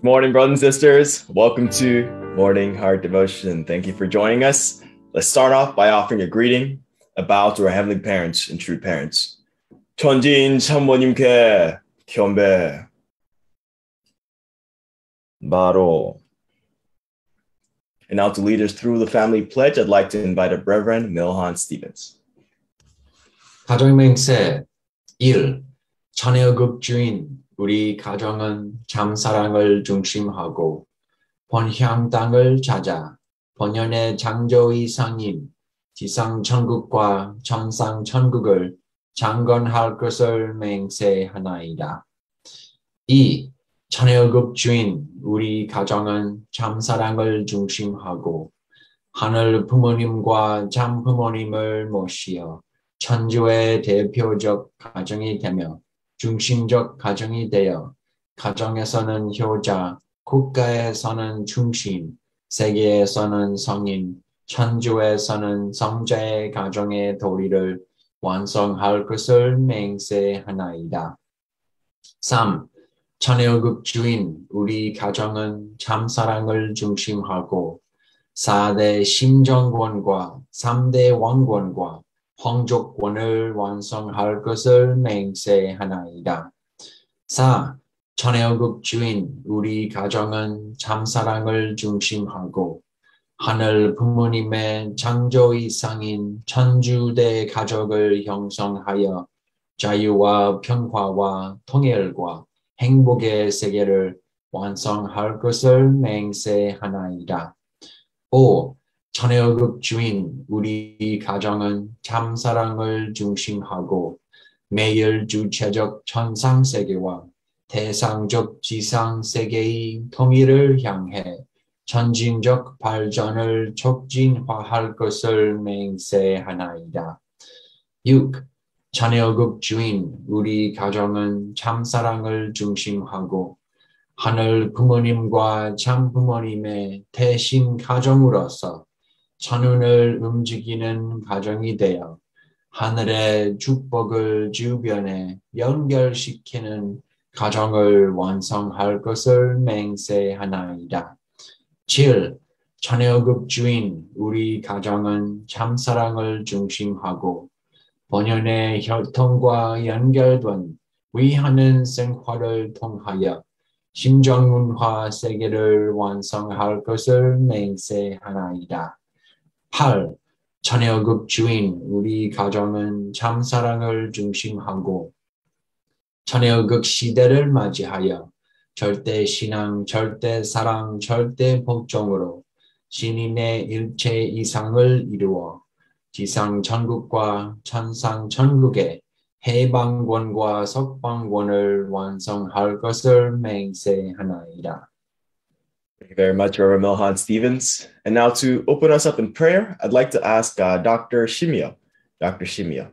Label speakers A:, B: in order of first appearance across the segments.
A: Good morning, brothers and sisters. Welcome to Morning Heart Devotion. Thank you for joining us. Let's start off by offering a greeting, a bow to our heavenly parents and true parents. 천지인 참모님께 경배. 바로. And now to lead us through the family pledge, I'd like to invite our Reverend Milhan Stevens.
B: 가정 맹세 1. 천혜의급 주인 우리 가정은 참 사랑을 중심하고 번향 땅을 찾아 번연의 창조의 상인 지상 천국과 천상 천국을 장건할 것을 맹세하나이다. 2. 천혜의급 주인 우리 가정은 참 사랑을 중심하고 하늘 부모님과 참 부모님을 모시어 천주의 대표적 가정이 되며 중심적 가정이 되어 가정에서는 효자, 국가에서는 중심, 세계에서는 성인, 천주에서는 성자의 가정의 도리를 완성할 것을 맹세하나이다. 3. 천혜의급 주인 우리 가정은 참사랑을 중심하고 4대 심정권과 3대 왕권과 황족권을 완성할 것을 맹세하나이다. 4. 천혜의급 주인 우리 가정은 참사랑을 중심하고 하늘 부모님의 창조 이상인 천주대 가족을 형성하여 자유와 평화와 통일과 행복의 세계를 완성할 것을 맹세하나이다. 5. 천혜의급 주인 우리 가정은 참사랑을 중심하고 매일 주체적 천상 세계와 대상적 지상 세계의 통일을 향해 전진적 발전을 촉진화할 것을 맹세하나이다. 6. 천혜의급 주인 우리 가정은 참사랑을 중심하고 하늘 부모님과 참 부모님의 대신 가정으로서 천운을 움직이는 가정이 되어 하늘의 축복을 주변에 연결시키는 가정을 완성할 것을 맹세하나이다. 7. 천혜의급 주인 우리 가정은 참사랑을 중심하고 본연의 혈통과 연결된 위하는 생활을 통하여 심정문화 세계를 완성할 것을 맹세하나이다. 8. 천혜의급 주인 우리 가정은 참사랑을 중심하고 천혜의급 시대를 맞이하여 절대 신앙, 절대 사랑, 절대 복종으로 신인의 일체 이상을 이루어 지상 천국과 천상 천국의 해방권과 석방권을 완성할 것을 맹세하나이다.
A: Thank you very much, Reverend Milhan Stevens. And now to open us up in prayer, I'd like to ask uh, Dr. Shimmyo. Dr. Shimmyo.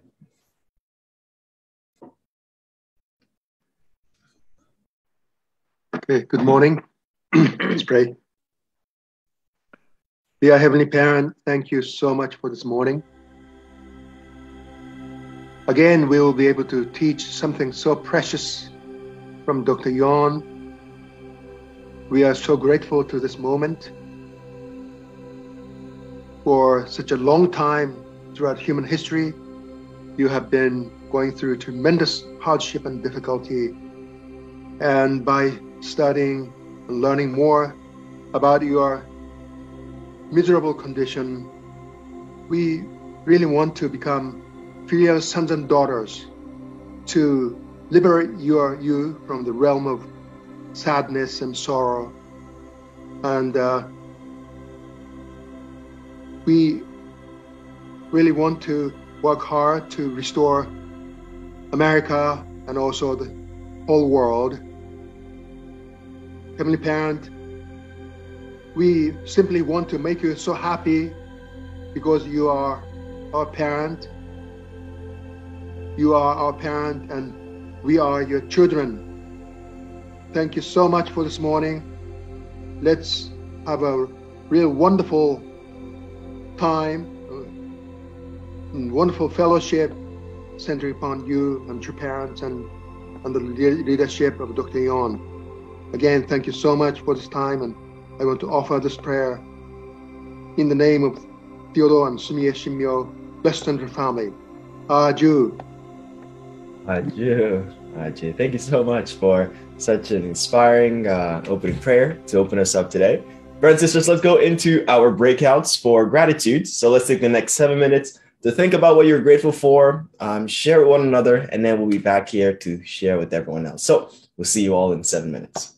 C: Okay, good morning. Let's pray. Dear Heavenly Parent, thank you so much for this morning. Again, we will be able to teach something so precious from Dr. Yong. We are so grateful to this moment. For such a long time throughout human history, you have been going through tremendous hardship and difficulty. And by studying and learning more about your miserable condition, we really want to become filial sons and daughters to liberate your, you from the realm of sadness and sorrow. And uh, we really want to work hard to restore America and also the whole world. Heavenly Parent, we simply want to make you so happy because you are our parent. You are our parent and we are your children. Thank you so much for this morning. Let's have a real wonderful time, uh, wonderful fellowship centered upon you and your parents and, and the leadership of Dr. Yong. Again, thank you so much for this time, and I want to offer this prayer in the name of Theodore and Sumie Shimmyo, blessed and her family. Aju.
A: Aju. Aju. Thank you so much for such an inspiring uh, opening prayer to open us up today. Brothers and sisters, let's go into our breakouts for gratitude. So let's take the next seven minutes to think about what you're grateful for, um, share with one another, and then we'll be back here to share with everyone else. So we'll see you all in seven minutes.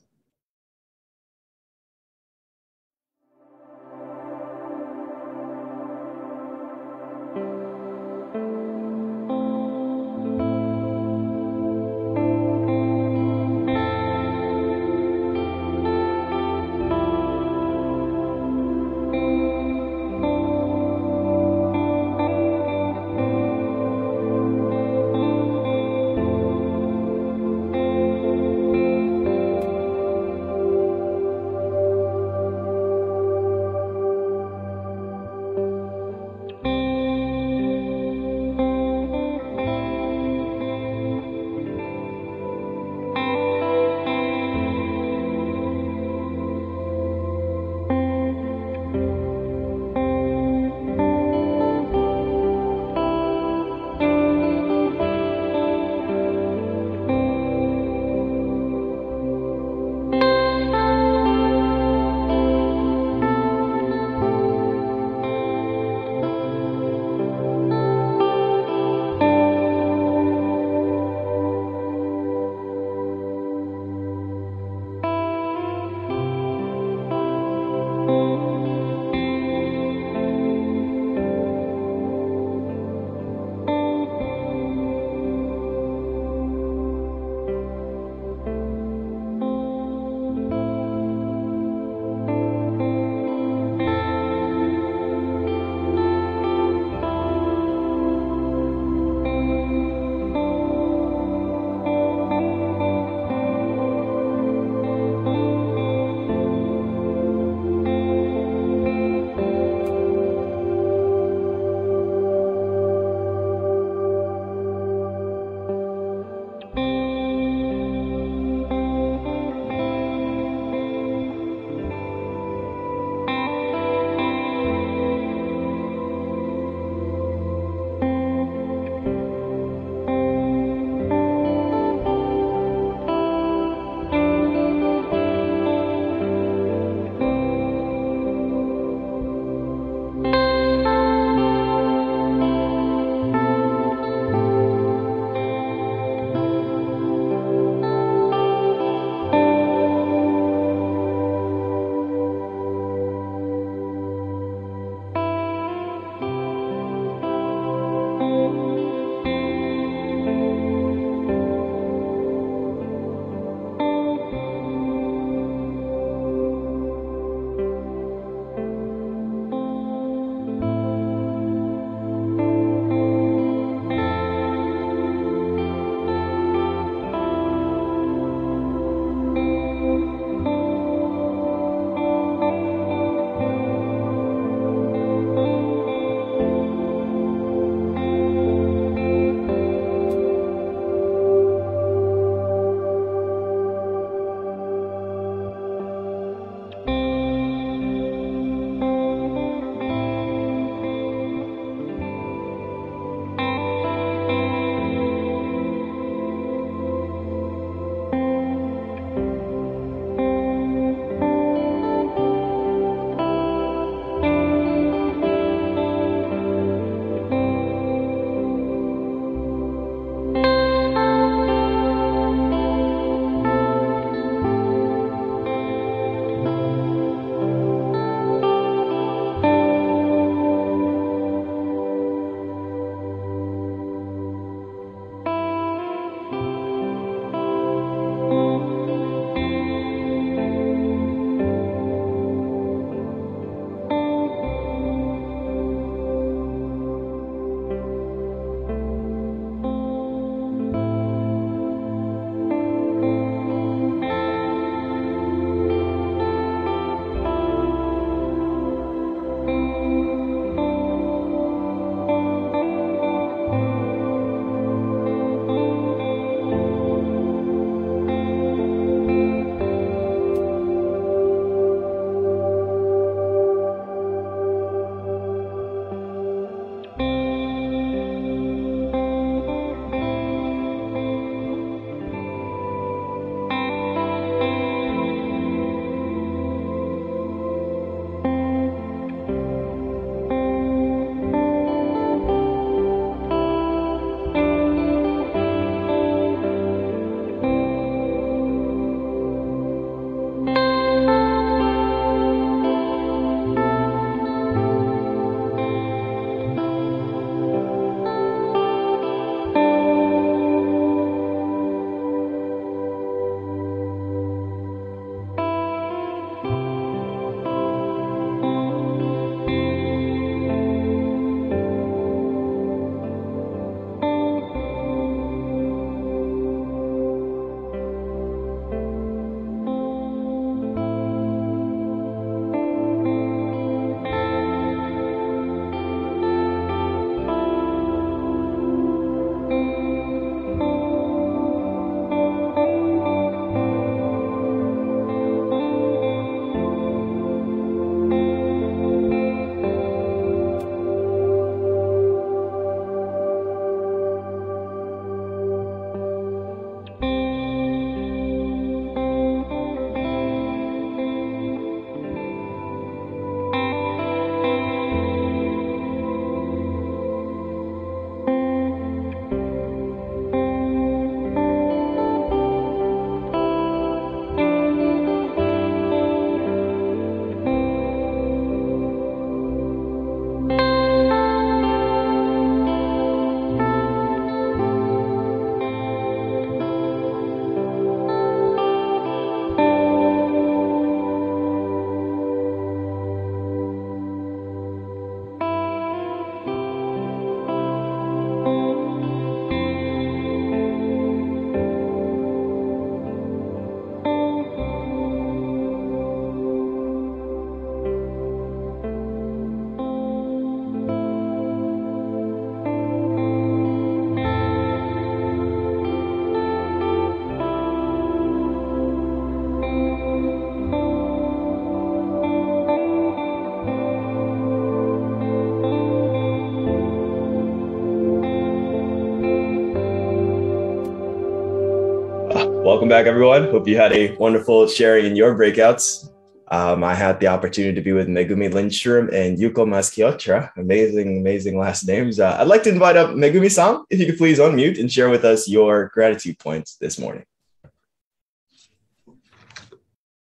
A: Back, everyone. Hope you had a wonderful sharing in your breakouts. Um, I had the opportunity to be with Megumi Lindstrom and Yuko Maskiotra. Amazing, amazing last names. Uh, I'd like to invite up Megumi-san, if you could please unmute and share with us your gratitude points this morning.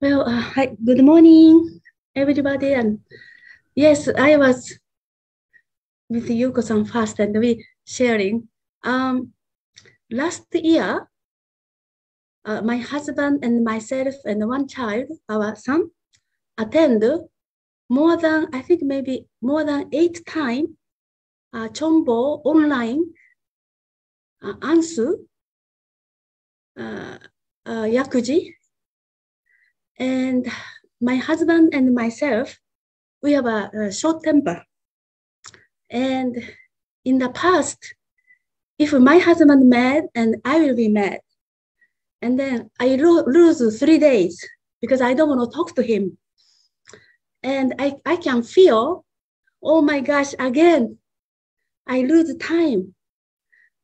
D: Well, uh, hi, good morning, everybody. And yes, I was with Yuko-san first and we sharing. Um, last year, uh, my husband and myself and one child, our son, attend more than, I think maybe more than eight times uh, Chombo online uh, Ansu uh, uh, Yakuji. And my husband and myself, we have a, a short temper. And in the past, if my husband mad and I will be mad, and then I lo- lose three days because I don't want to talk to him and I, I can feel, oh my gosh, again, I lose time.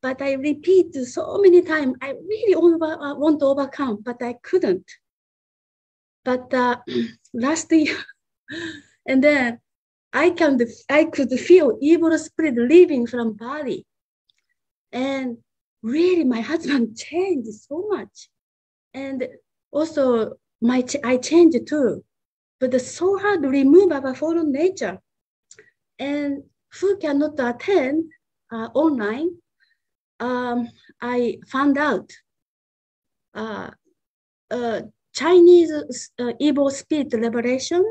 D: But I repeat so many times, I really over, uh, want to overcome, but I couldn't. But uh, last year, and then I can I could feel evil spirit leaving from body. And really my husband changed so much. And also my I changed too but it's so hard to remove our fallen nature. And who cannot attend uh, online, um, I found out uh, uh, Chinese evil spirit liberation,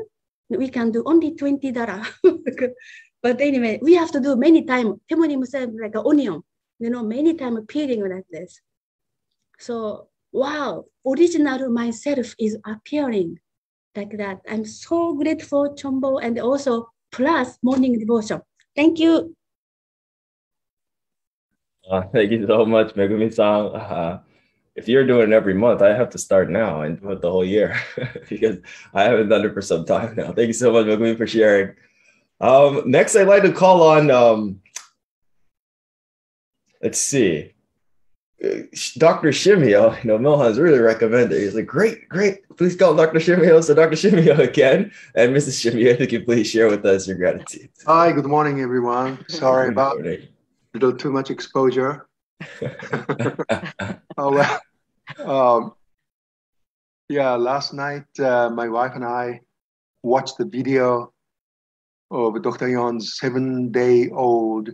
D: we can do only $20. but anyway, we have to do many times. Daemonim said like an onion, you know, many times peeling like this. So, wow, original myself is appearing like that. I'm so grateful, Chombo, and also plus morning devotion. Thank you.
A: Uh, thank you so much, Megumi-san. Uh, if you're doing it every month, I have to start now and do it the whole year because I haven't done it for some time now. Thank you so much, Megumi, for sharing. Um, next, I'd like to call on, um, let's see, Dr. Shimmyo, you know, Milhan's really recommended. He's like, great, great. Please call Dr. Shimmyo. So Dr. Shimmyo again. And Mrs. Shimmyo, if you please share with us your gratitude.
C: Hi, good morning, everyone. Sorry about a little too much exposure. oh, well. Um, yeah, last night, uh, my wife and I watched the video of Dr. Yong's seven-day-old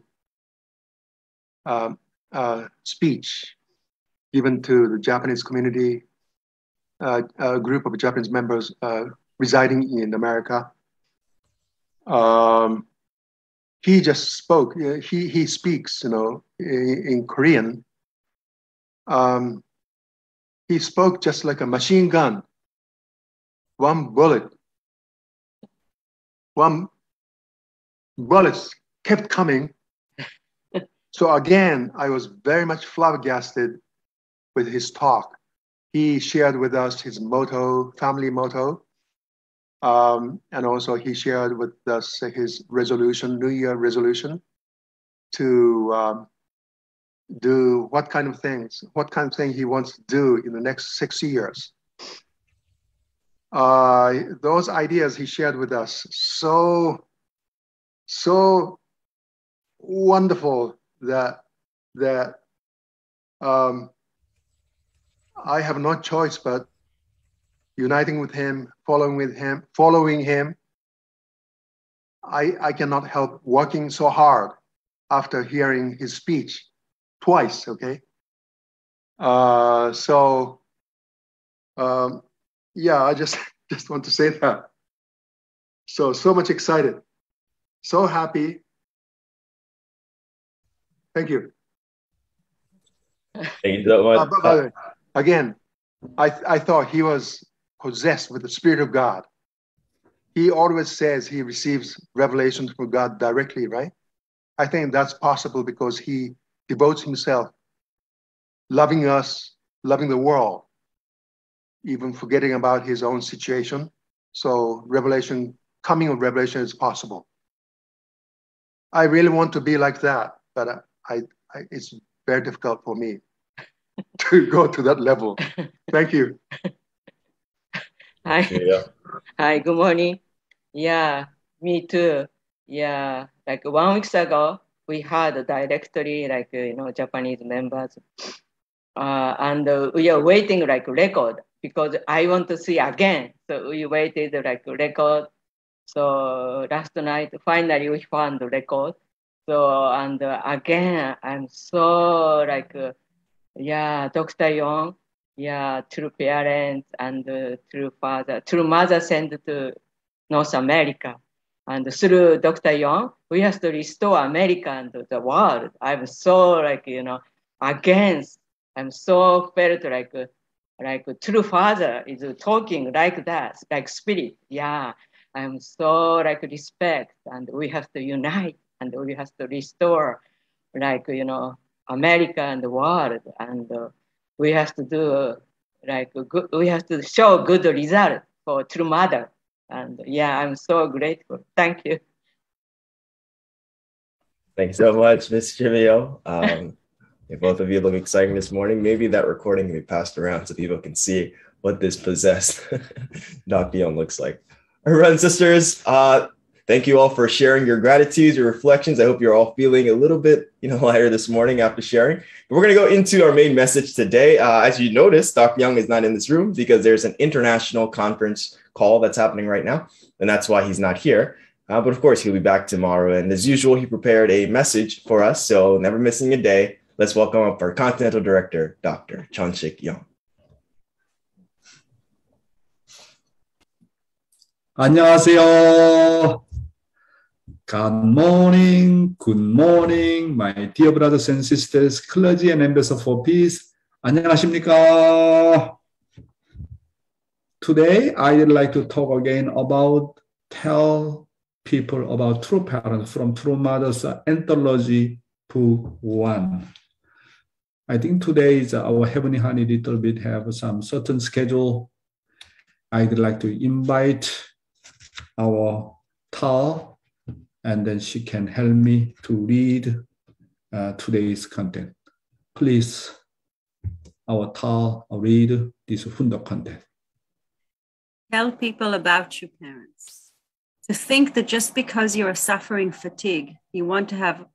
C: um, uh, speech given to the Japanese community, uh, a group of Japanese members uh, residing in America. Um, he just spoke. He he speaks, you know, in, in Korean. Um, he spoke just like a machine gun. One bullet, one bullets kept coming. so again, I was very much flabbergasted with his talk. He shared with us his motto, family motto, um, and also he shared with us his resolution, New Year resolution, to um, do what kind of things, what kind of thing he wants to do in the next six years. Uh, those ideas he shared with us so so wonderful that that um, I have no choice but uniting with him, following with him, following him. I, I cannot help working so hard after hearing his speech twice, okay? Uh, so, um, yeah, I just, just want to say that. So, so much excited, so happy. Thank you.
A: Thank you so much. Uh,
C: Again, I, I thought he was possessed with the Spirit of God. He always says he receives revelations from God directly, right? I think that's possible because he devotes himself loving us, loving the world, even forgetting about his own situation. So revelation, coming of revelation is possible. I really want to be like that, but uh, I, I it's very difficult for me. to go to that level. Thank you.
E: Hi.
A: Yeah.
E: Hi, good morning. Yeah, me too. Yeah, like one weeks ago, we had a directory like you know Japanese members, uh, and uh, we are waiting like record because I want to see again. So we waited like record. So last night finally we found the record. So and uh, again I'm so like uh, yeah Dr. Yong yeah true parents and uh, true father true mother sent to North America. And through Dr. Yong, we have to restore America and the world. I'm so like, you know, against, I'm so felt like, like true father is talking like that, like spirit. Yeah, I'm so like respect and we have to unite and we have to restore like, you know, America and the world. And uh, we have to do like, good, we have to show good result for true mother. And yeah, I'm so grateful. Thank you.
A: Thanks so much, Miss Shimmyo. Um, if both of you look exciting this morning. Maybe that recording can be passed around so people can see what this possessed. Yong looks like. Right, sisters, uh, Thank you all for sharing your gratitudes, your reflections. I hope you're all feeling a little bit, you know, lighter this morning after sharing. But we're going to go into our main message today. Uh, as you notice, Doc Yong is not in this room because there's an international conference call that's happening right now, and that's why he's not here. Uh, but of course, he'll be back tomorrow. And as usual, he prepared a message for us, so never missing a day. Let's welcome up our Continental Director, Dr. Chung Sik Yong.
F: 안녕하세요. Good morning, good morning, my dear brothers and sisters, clergy and ambassador for peace. 안녕하십니까? Today, I'd like to talk again about tell people about true parents from True Mother's Anthology Book One. I think today is our Heavenly Honey little bit have some certain schedule. I'd like to invite our Tal, and then she can help me to read uh, today's content. Please, our Tal, read this Hunda content.
G: Tell people about your parents. To think that just because you are suffering fatigue, you want to have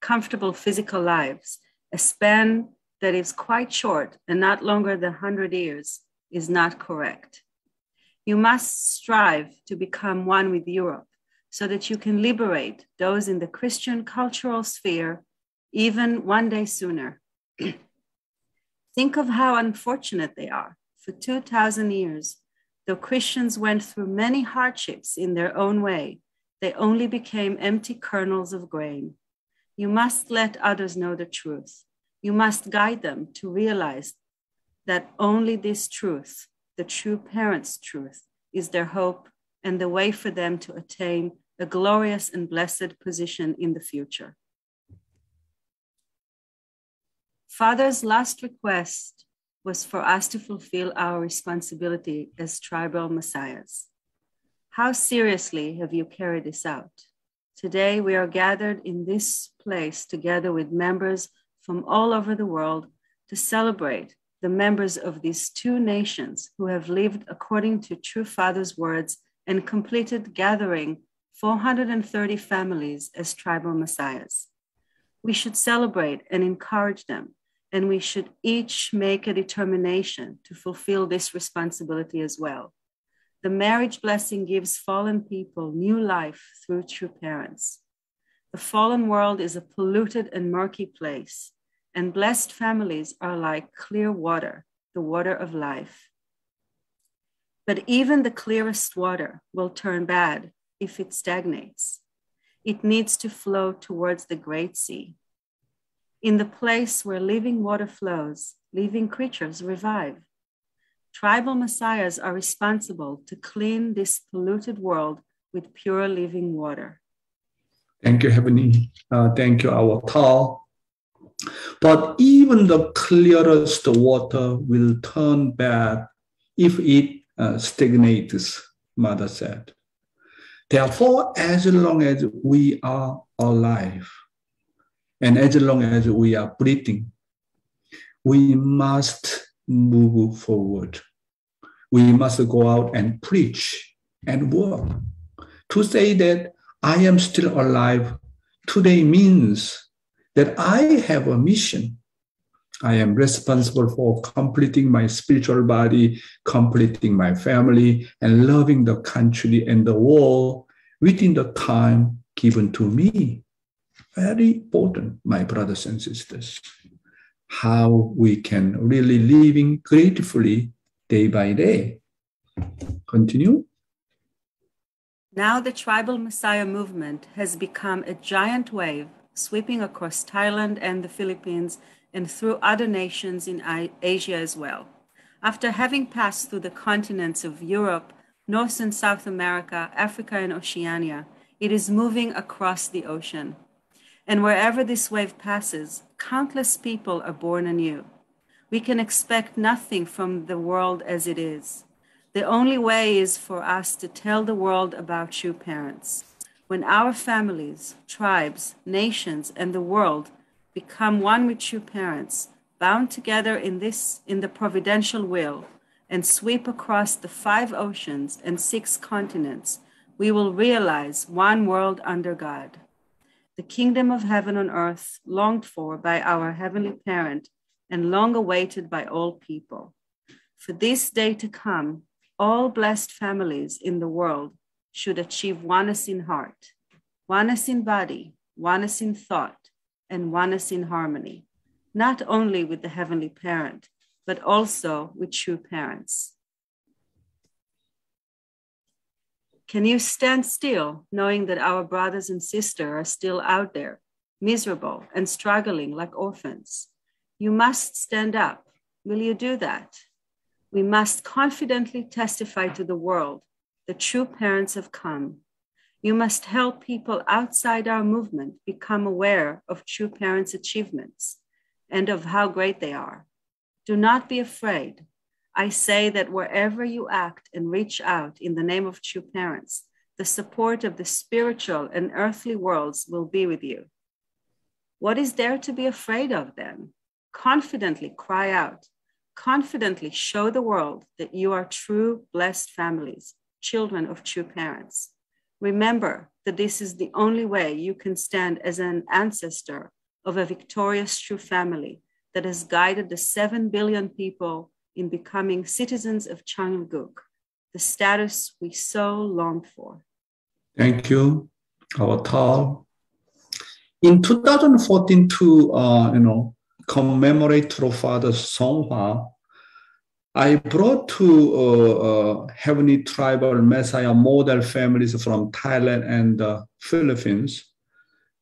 G: comfortable physical lives, a span that is quite short and not longer than 100 years, is not correct. You must strive to become one with Europe so that you can liberate those in the Christian cultural sphere even one day sooner. Think of how unfortunate they are. For 2,000 years, though Christians went through many hardships in their own way, they only became empty kernels of grain. You must let others know the truth. You must guide them to realize that only this truth, the true parent's truth, is their hope and the way for them to attain a glorious and blessed position in the future. Father's last request was for us to fulfill our responsibility as tribal messiahs. How seriously have you carried this out? Today, we are gathered in this place together with members from all over the world to celebrate the members of these two nations who have lived according to true Father's words and completed gathering 430 families as tribal messiahs. We should celebrate and encourage them, and we should each make a determination to fulfill this responsibility as well. The marriage blessing gives fallen people new life through true parents. The fallen world is a polluted and murky place, and blessed families are like clear water, the water of life. But even the clearest water will turn bad if it stagnates. It needs to flow towards the great sea. In the place where living water flows, living creatures revive. Tribal messiahs are responsible to clean this polluted world with pure living water.
F: Thank you, Heavenly. Uh, thank you, our Tao. But even the clearest water will turn bad if it uh, stagnates, Mother said. Therefore, as long as we are alive and as long as we are breathing, we must move forward. We must go out and preach and work. To say that I am still alive today means that I have a mission. I am responsible for completing my spiritual body, completing my family, and loving the country and the world within the time given to me. Very important, my brothers and sisters. How we can really living gratefully day by day. Continue.
G: Now the tribal Messiah movement has become a giant wave sweeping across Thailand and the Philippines and through other nations in Asia as well. After having passed through the continents of Europe, North and South America, Africa, and Oceania, it is moving across the ocean. And wherever this wave passes, countless people are born anew. We can expect nothing from the world as it is. The only way is for us to tell the world about true parents. When our families, tribes, nations, and the world become one with true parents, bound together in this in the providential will, and sweep across the five oceans and six continents, we will realize one world under God. The kingdom of heaven on earth, longed for by our heavenly parent and long awaited by all people. For this day to come, all blessed families in the world should achieve oneness in heart, oneness in body, oneness in thought, and oneness in harmony, not only with the heavenly parent, but also with true parents. Can you stand still knowing that our brothers and sisters are still out there, miserable and struggling like orphans? You must stand up. Will you do that? we must confidently testify to the world the true parents have come. You must help people outside our movement become aware of true parents' achievements and of how great they are. Do not be afraid. I say that wherever you act and reach out in the name of true parents, the support of the spiritual and earthly worlds will be with you. What is there to be afraid of then? Confidently cry out, confidently show the world that you are true, blessed families, children of true parents. Remember that this is the only way you can stand as an ancestor of a victorious true family that has guided the 7 billion people in becoming citizens of Changguk, the status we so longed for.
F: Thank you, Tal. In 2014, to uh, you know, commemorate True Father Songhwa, I brought to uh, uh, Heavenly Tribal Messiah model families from Thailand and the Philippines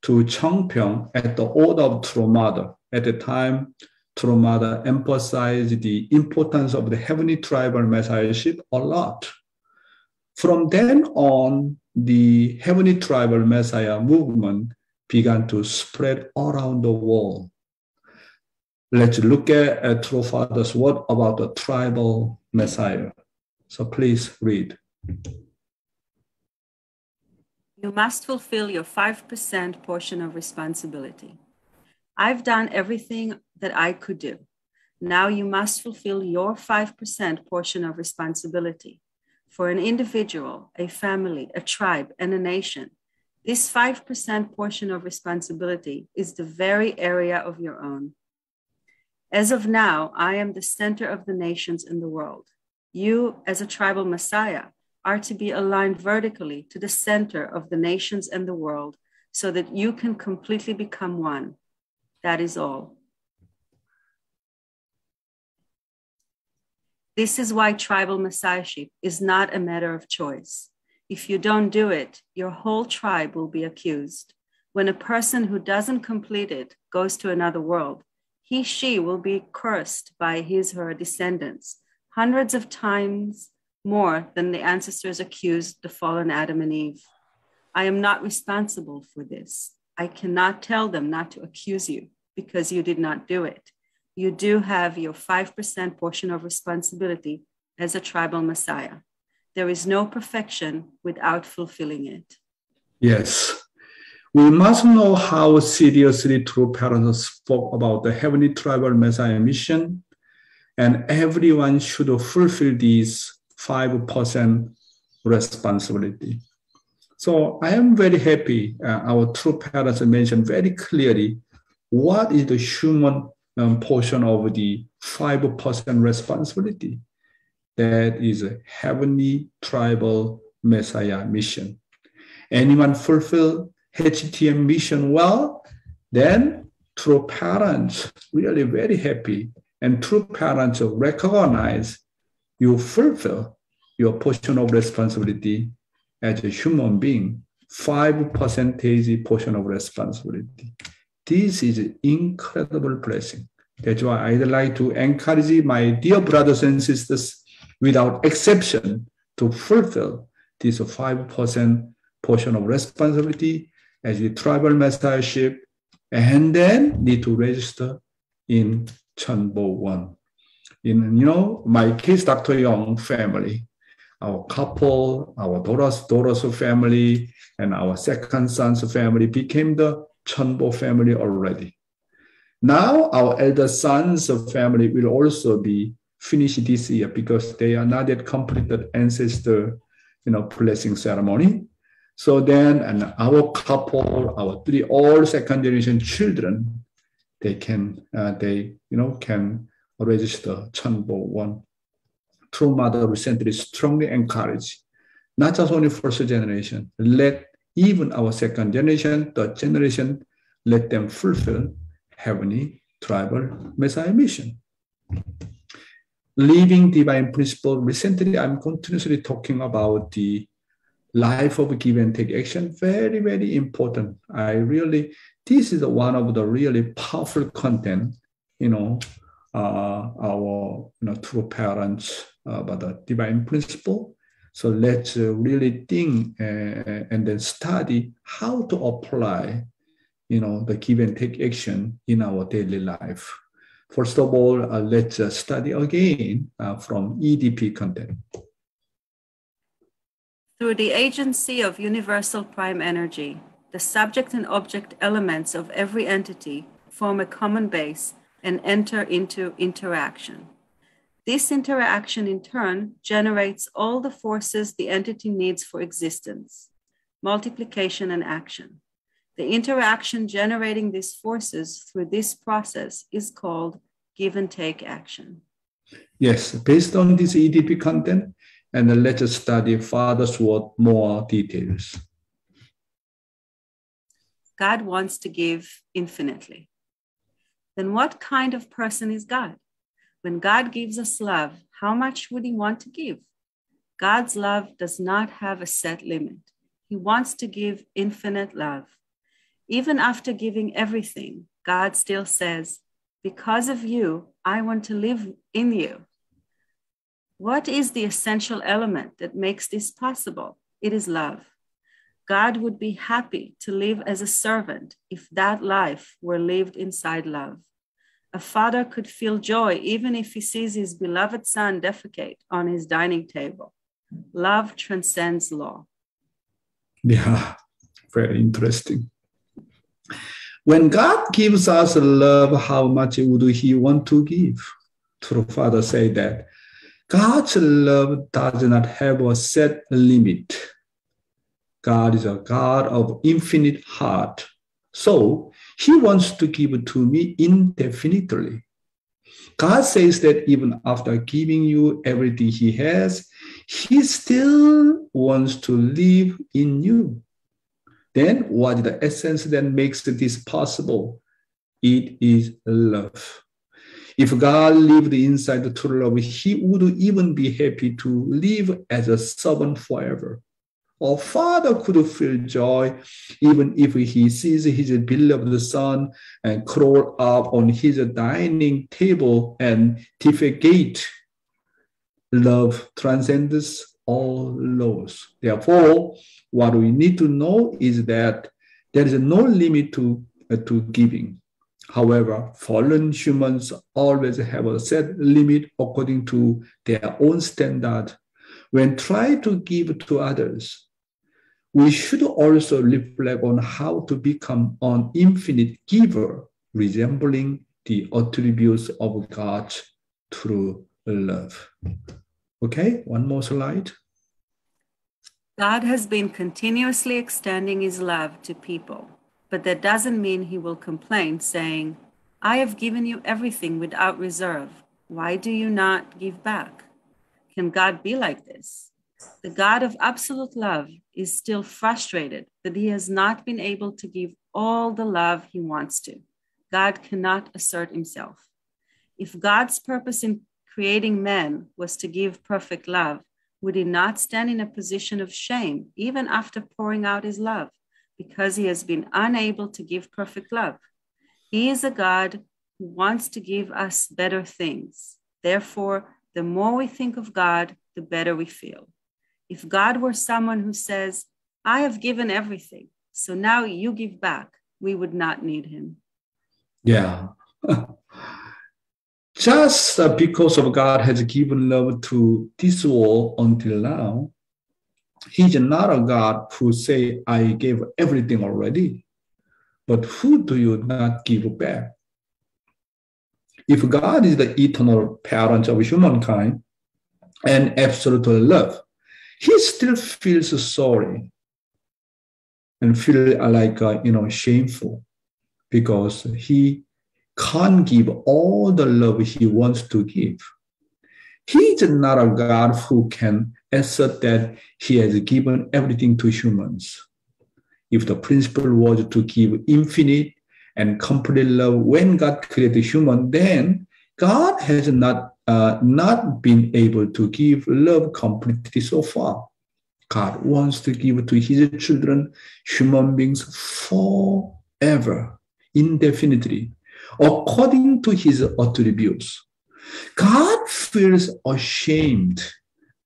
F: to Chongpyeong at the order of Mother. At the time, Mother emphasized the importance of the Heavenly Tribal Messiahship a lot. From then on, the Heavenly Tribal Messiah movement began to spread around the world. Let's look at, at Father's word about the tribal Messiah. So please read.
G: You must fulfill your 5% portion of responsibility. I've done everything that I could do. Now you must fulfill your 5% portion of responsibility. For an individual, a family, a tribe, and a nation, this 5% portion of responsibility is the very area of your own. As of now, I am the center of the nations in the world. You, as a tribal Messiah, are to be aligned vertically to the center of the nations and the world so that you can completely become one. That is all. This is why tribal messiahship is not a matter of choice. If you don't do it, your whole tribe will be accused. When a person who doesn't complete it goes to another world, he, she will be cursed by his, her descendants, hundreds of times more than the ancestors accused the fallen Adam and Eve. I am not responsible for this. I cannot tell them not to accuse you because you did not do it. You do have your 5% portion of responsibility as a tribal Messiah. There is no perfection without fulfilling it.
F: Yes. We must know how seriously true parents spoke about the heavenly tribal Messiah mission, and everyone should fulfill these 5% responsibility. So I am very happy uh, our true parents mentioned very clearly what is the human um, portion of the 5% responsibility. That is a heavenly tribal Messiah mission. Anyone fulfill HTM mission well, then true parents really very happy and true parents recognize you fulfill your portion of responsibility as a human being, five percentage portion of responsibility. This is incredible blessing. That's why I'd like to encourage my dear brothers and sisters without exception to fulfill this 5% portion of responsibility as a tribal messiahship and then need to register in Chunbo 1. In, you know, my kids, Dr. Yong family, our couple, our daughter's, daughter's family, and our second son's family became the Chunbo family already. Now our elder son's family will also be finished this year because they are not yet completed ancestor, you know, blessing ceremony. So then, and our couple, our three all second generation children, they can, uh, they, you know, can register Chunbo one. True Mother recently strongly encourage not just only first generation, let even our second generation, third generation, let them fulfill heavenly tribal Messiah mission. Living divine principle. Recently, I'm continuously talking about the life of give and take action. Very, very important. I really, this is one of the really powerful content, you know, uh, our you know, true parents uh, about the divine principle. So let's uh, really think uh, and then study how to apply you know, the give and take action in our daily life. First of all, uh, let's uh, study again uh, from EDP content.
G: Through the agency of universal prime energy, the subject and object elements of every entity form a common base and enter into interaction. This interaction, in turn, generates all the forces the entity needs for existence multiplication and action. The interaction generating these forces through this process is called give and take action.
F: Yes, based on this EDP content, and let us study Father's word more details.
G: God wants to give infinitely. Then what kind of person is God? When God gives us love, how much would he want to give? God's love does not have a set limit. He wants to give infinite love. Even after giving everything, God still says, Because of you, I want to live in you. What is the essential element that makes this possible? It is love. God would be happy to live as a servant if that life were lived inside love. A father could feel joy even if he sees his beloved son defecate on his dining table. Love transcends law.
F: Yeah, very interesting. When God gives us love, how much would He want to give? True Father say that God's love does not have a set limit. God is a God of infinite heart. So He wants to give to me indefinitely. God says that even after giving you everything He has, He still wants to live in you. Then what is the essence that makes this possible? It is love. If God lived inside the true love, he would even be happy to live as a servant forever. A father could feel joy even if he sees his beloved son and crawl up on his dining table and defecate. Love transcends all laws. Therefore, what we need to know is that there is no limit to, uh, to giving. However, fallen humans always have a set limit according to their own standard. When try to give to others, we should also reflect on how to become an infinite giver, resembling the attributes of God through love. Okay, one more slide.
G: God has been continuously extending his love to people, but that doesn't mean he will complain, saying, I have given you everything without reserve. Why do you not give back? Can God be like this? The God of absolute love is still frustrated that he has not been able to give all the love he wants to. God cannot assert himself. If God's purpose in creating man was to give perfect love, would he not stand in a position of shame even after pouring out his love because he has been unable to give perfect love? He is a God who wants to give us better things. Therefore, the more we think of God, the better we feel. If God were someone who says, I have given everything, so now you give back, we would not need him.
F: Yeah. Just because of God has given love to this world until now, He's not a God who say, I gave everything already. But who do you not give back? If God is the eternal parent of humankind and absolute love, he still feels sorry and feel like uh, you know shameful because he can't give all the love he wants to give. He's not a God who can assert that he has given everything to humans. If the principle was to give infinite and complete love when God created human, then God has not uh, not been able to give love completely so far. God wants to give to his children, human beings, forever, indefinitely, according to his attributes. God feels ashamed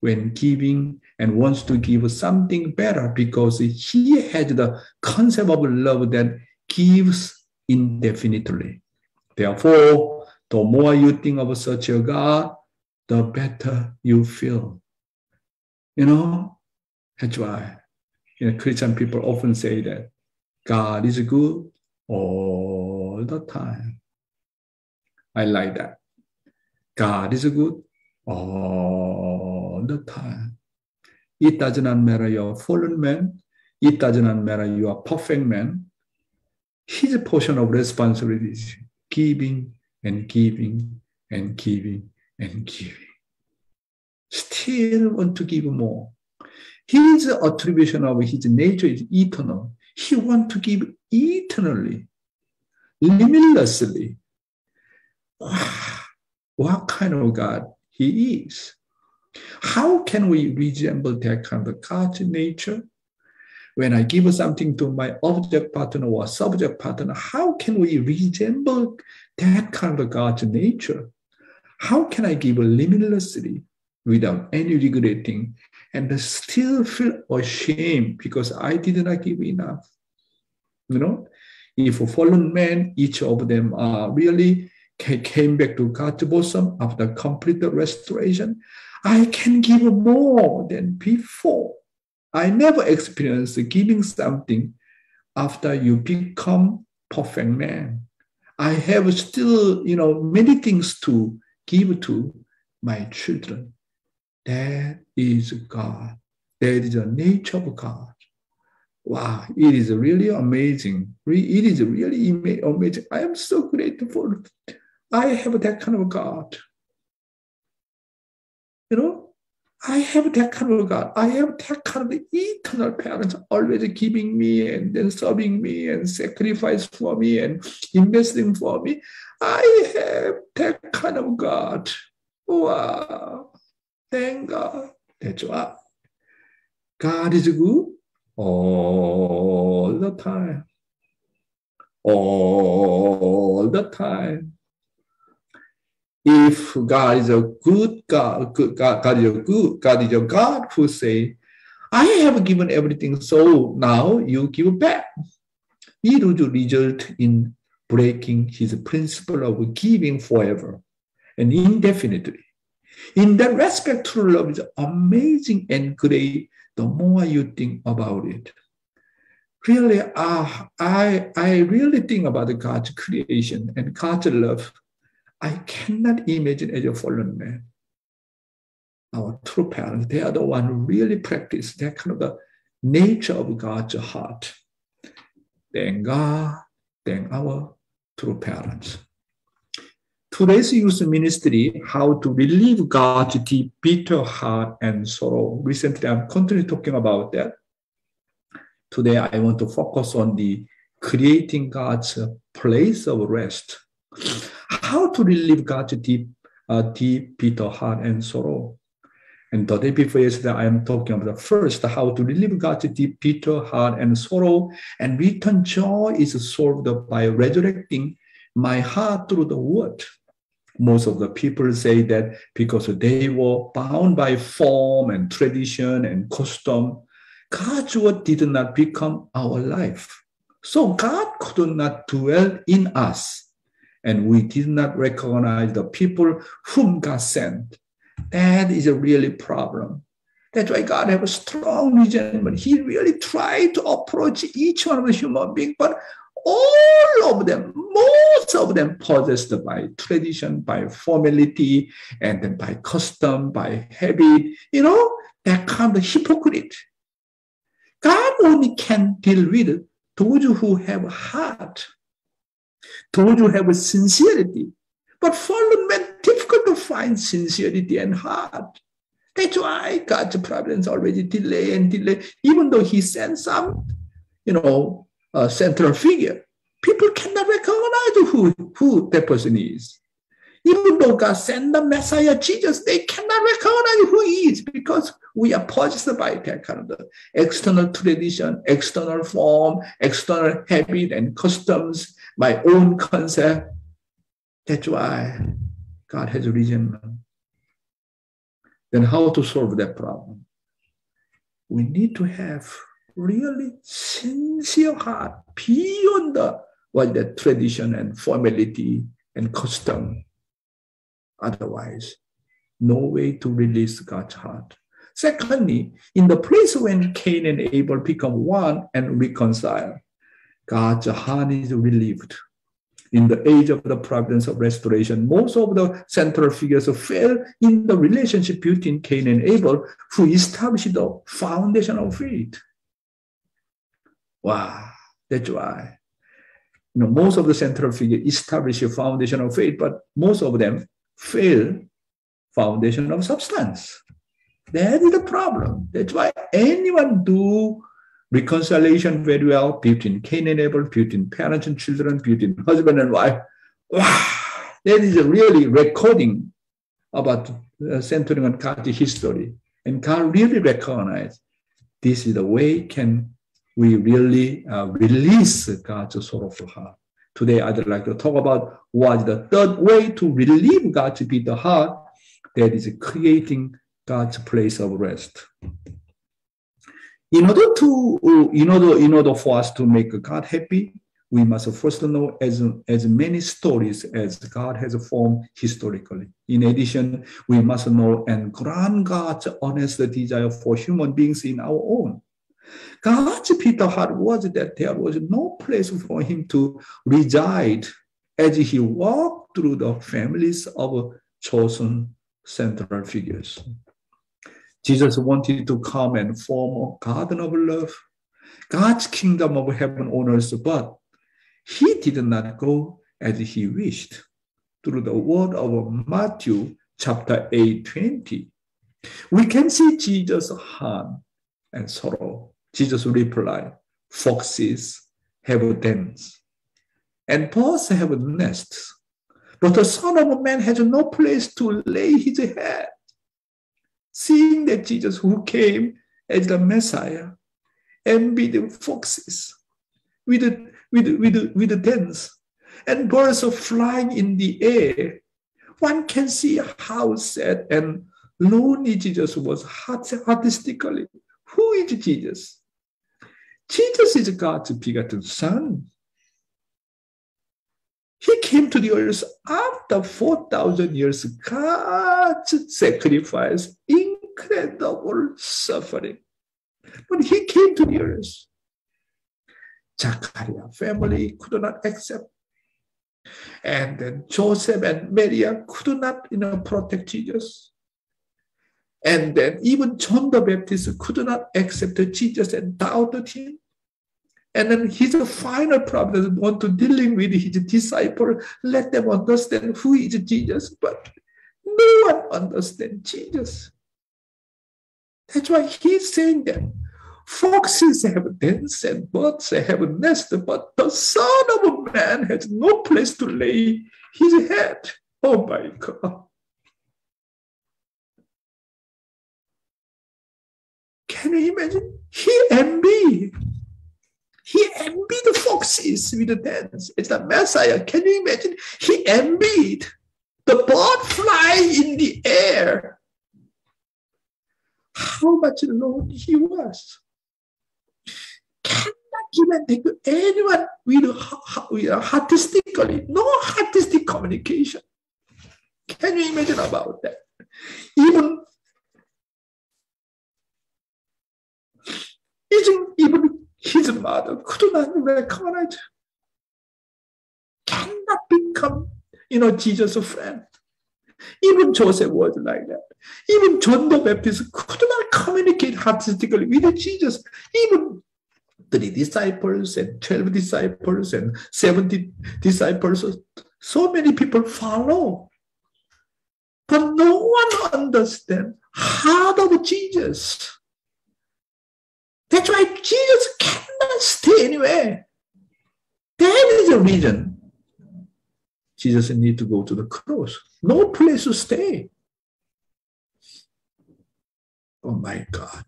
F: when giving and wants to give something better because he has the concept of love that gives indefinitely. Therefore, the more you think of such a God, the better you feel. You know, that's why you know, Christian people often say that God is good all the time. I like that. God is good all the time. It does not matter you're fallen man. It does not matter you are perfect man. His portion of responsibility is giving and giving and giving and giving. Still want to give more. His attribution of his nature is eternal. He wants to give eternally, limitlessly. What kind of God he is. How can we resemble that kind of God's nature? When I give something to my object partner or subject partner, how can we resemble that kind of God's nature? How can I give limitlessly without any regretting and still feel ashamed because I did not give enough? You know, if a fallen man, each of them are really came back to God's bosom after complete restoration, I can give more than before. I never experienced giving something after you become perfect man. I have still, you know, many things to give to my children. That is God. That is the nature of God. Wow, it is really amazing. It is really amazing. I am so grateful. I have that kind of God. You know, I have that kind of God. I have that kind of eternal parents always giving me and then serving me and sacrifice for me and investing for me. I have that kind of God. Wow. Thank God. That's why God is good all the time. All the time if God is a good God, good God, God is a good God is a God who say, I have given everything, so now you give back. It would result in breaking his principle of giving forever and indefinitely. In that respect, true love is amazing and great the more you think about it. Really, uh, I, I really think about God's creation and God's love. I cannot imagine as a fallen man. Our true parents, they are the one who really practice that kind of the nature of God's heart. Thank God, thank our true parents. Today's youth ministry, how to relieve God's deep, bitter heart and sorrow. Recently, I'm continually talking about that. Today, I want to focus on the creating God's place of rest. How to relieve God's deep, uh, deep, bitter heart and sorrow. And the day before yesterday, I am talking about the first, how to relieve God's deep, bitter heart and sorrow. And return joy is solved by resurrecting my heart through the word most of the people say that because they were bound by form and tradition and custom, God's word did not become our life. So God could not dwell in us, and we did not recognize the people whom God sent. That is a really problem. That's why God have a strong but He really tried to approach each one of the human being, but all of them, most of them possessed by tradition, by formality, and then by custom, by habit, you know, that kind of hypocrite. God only can deal with those who have a heart, those who have a sincerity. But fallen men, difficult to find sincerity and heart. That's why God's providence already delay and delay, even though He sent some, you know, uh, central figure. People cannot recognize who, who that person is. Even though God sent the Messiah Jesus, they cannot recognize who he is because we are possessed by that kind of external tradition, external form, external habit and customs, my own concept. That's why God has risen. Then how to solve that problem? We need to have really sincere heart beyond the what the tradition and formality and custom. Otherwise, no way to release God's heart. Secondly, in the place when Cain and Abel become one and reconcile, God's heart is relieved. In the age of the providence of restoration, most of the central figures fell in the relationship between Cain and Abel, who established the foundation of faith. Wow, that's why. You know, most of the central figure establish a foundation of faith, but most of them fail foundation of substance. That is the problem. That's why anyone do reconciliation very well between Cain and Abel, between parents and children, between husband and wife. Wow, that is a really recording about uh, centering on God's history. And God really recognized this is the way can we really uh, release God's sorrowful heart. Today, I'd like to talk about what is the third way to relieve God's bitter heart, that is creating God's place of rest. In order to, in order, in order for us to make God happy, we must first know as, as many stories as God has formed historically. In addition, we must know and grant God's honest desire for human beings in our own. God's Peter heart was that there was no place for him to reside as he walked through the families of chosen central figures. Jesus wanted to come and form a garden of love, God's kingdom of heaven on earth, but he did not go as he wished. Through the word of Matthew chapter 8, 20, we can see Jesus' han and sorrow Jesus replied, Foxes have dens, and birds have nests, but the Son of Man has no place to lay his head. Seeing that Jesus, who came as the Messiah, envied the foxes with, with, with, with the dens and birds are flying in the air, one can see how sad and lonely Jesus was heartistically. Who is Jesus? Jesus is God's begotten Son. He came to the earth after 4,000 years, God's sacrifice, incredible suffering. But he came to the earth. Zachariah family could not accept. And then Joseph and Mary could not you know, protect Jesus. And then even John the Baptist could not accept Jesus and doubted him. And then his final problem want to dealing with his disciple, let them understand who is Jesus, but no one understands Jesus. That's why he's saying that foxes have dens and birds have nests, but the Son of a Man has no place to lay his head. Oh my God. Can you imagine? He envy. He envied the foxes with the dens. It's the Messiah. Can you imagine? He envied the bird flying in the air. How much alone he was. Cannot even take anyone with, with heartistically, no heartistic communication. Can you imagine about that? Even even his mother could not recognize, cannot become, you know, Jesus' friend. Even Joseph was like that. Even John the Baptist could not communicate heartistically with Jesus. Even three disciples and 12 disciples and 70 disciples, so many people follow. But no one understands heart of Jesus. That's why Jesus cannot stay anywhere. That is the reason Jesus need to go to the cross. No place to stay. Oh my God.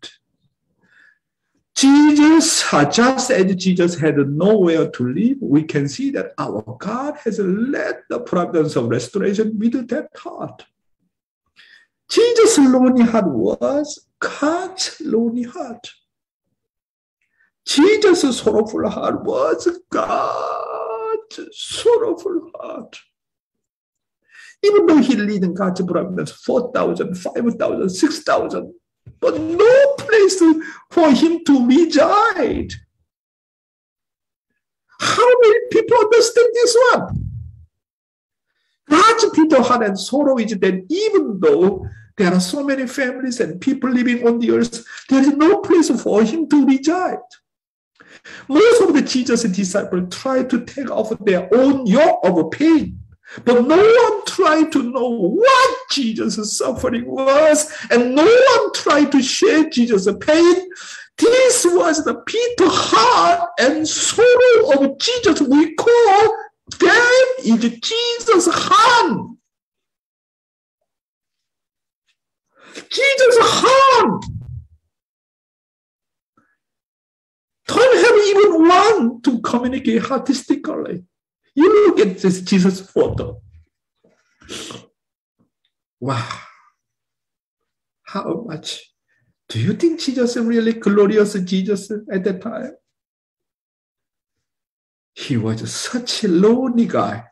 F: Jesus, uh, just as Jesus had nowhere to live, we can see that our God has led the providence of restoration with that heart. Jesus' lonely heart was God's lonely heart. Jesus' sorrowful heart was God's sorrowful heart. Even though he lived in God's providence, 4,000, 5,000, 6,000, but no place for him to reside. How many people understand this one? God's people heart and sorrow is that even though there are so many families and people living on the earth, there is no place for him to reside. Most of the Jesus' disciples tried to take off their own yoke of pain. But no one tried to know what Jesus' suffering was, and no one tried to share Jesus' pain. This was the Peter heart and soul of Jesus. We call that is Jesus' han. Jesus' han. Don't have even one to communicate heartistically. You look at this Jesus photo. Wow. How much? Do you think Jesus really glorious Jesus at that time? He was such a lonely guy,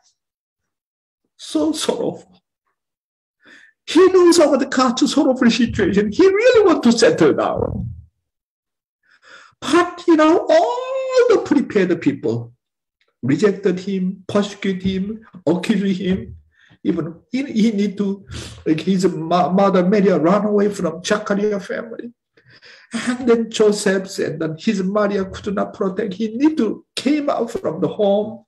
F: so sorrowful. He knows about the God's sorrowful situation. He really want to settle down. But you know, all the prepared people rejected him, persecuted him, accused him. Even he, he need to, like his mother Mary ran away from Zachariah family. And then Joseph said that his Maria could not protect. He need to came out from the home.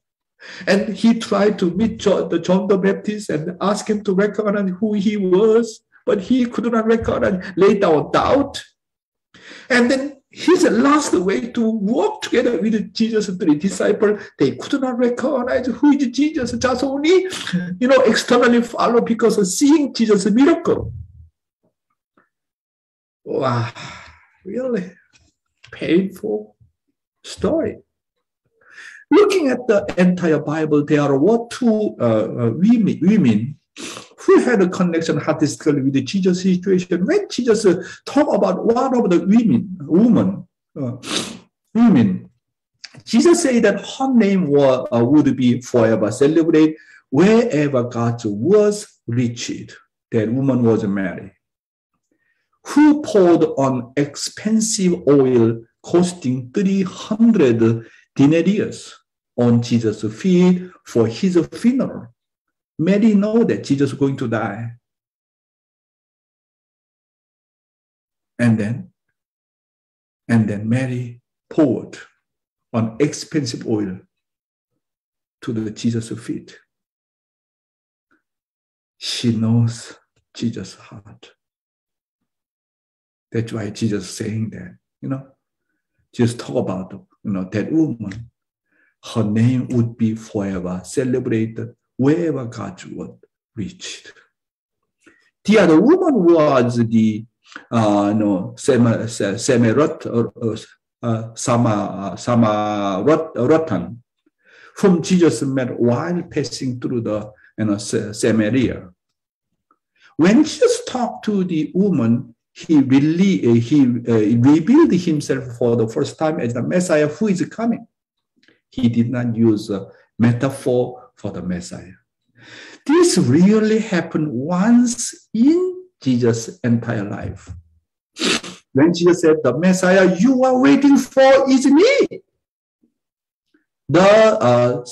F: And he tried to meet John the, John the Baptist and ask him to recognize who he was, but he could not recognize, lay down doubt. And then his last way to walk together with Jesus' three disciples, they could not recognize who is Jesus, just only, you know, externally follow because of seeing Jesus' miracle. Wow, really painful story. Looking at the entire Bible, there were two uh, uh women, women who had a connection heartistically with the Jesus situation. When Jesus uh, talked about one of the women, woman, uh, women, Jesus said that her name was, uh, would be forever celebrated wherever God was reached. That woman was Mary. who poured on expensive oil costing 300 denarius on Jesus' feet for his funeral. Mary know that Jesus is going to die. And then, and then Mary poured on expensive oil to the Jesus' feet. She knows Jesus' heart. That's why Jesus saying that, you know, just talk about, you know, that woman. Her name would be forever celebrated wherever God's word reached. The other woman was the uh, no, Semerot, uh, uh, Sama, Samaratan, whom Jesus met while passing through the you know, Samaria. When Jesus talked to the woman, he really uh, he uh, revealed himself for the first time as the Messiah who is coming. He did not use a metaphor for the Messiah. This really happened once in Jesus' entire life. When Jesus said, The Messiah you are waiting for is me, the uh,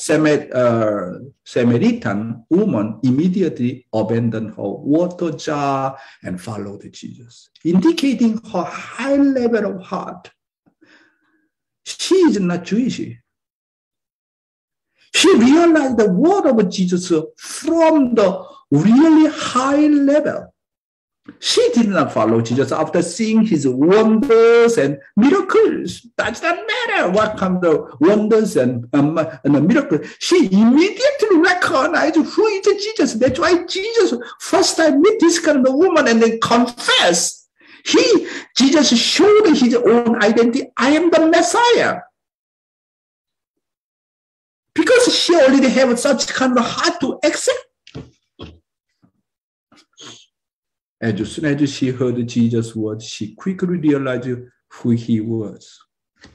F: uh, Samaritan woman immediately abandoned her water jar and followed Jesus, indicating her high level of heart. She is not Jewish. She realized the word of Jesus from the really high level. She did not follow Jesus after seeing his wonders and miracles. Does not matter what kind of wonders and, um, and miracles. She immediately recognized who is Jesus. That's why Jesus first time meet this kind of woman and then confess. He, Jesus showed his own identity. I am the Messiah. Because she already have such kind of heart to accept As soon as she heard Jesus' words, she quickly realized who he was.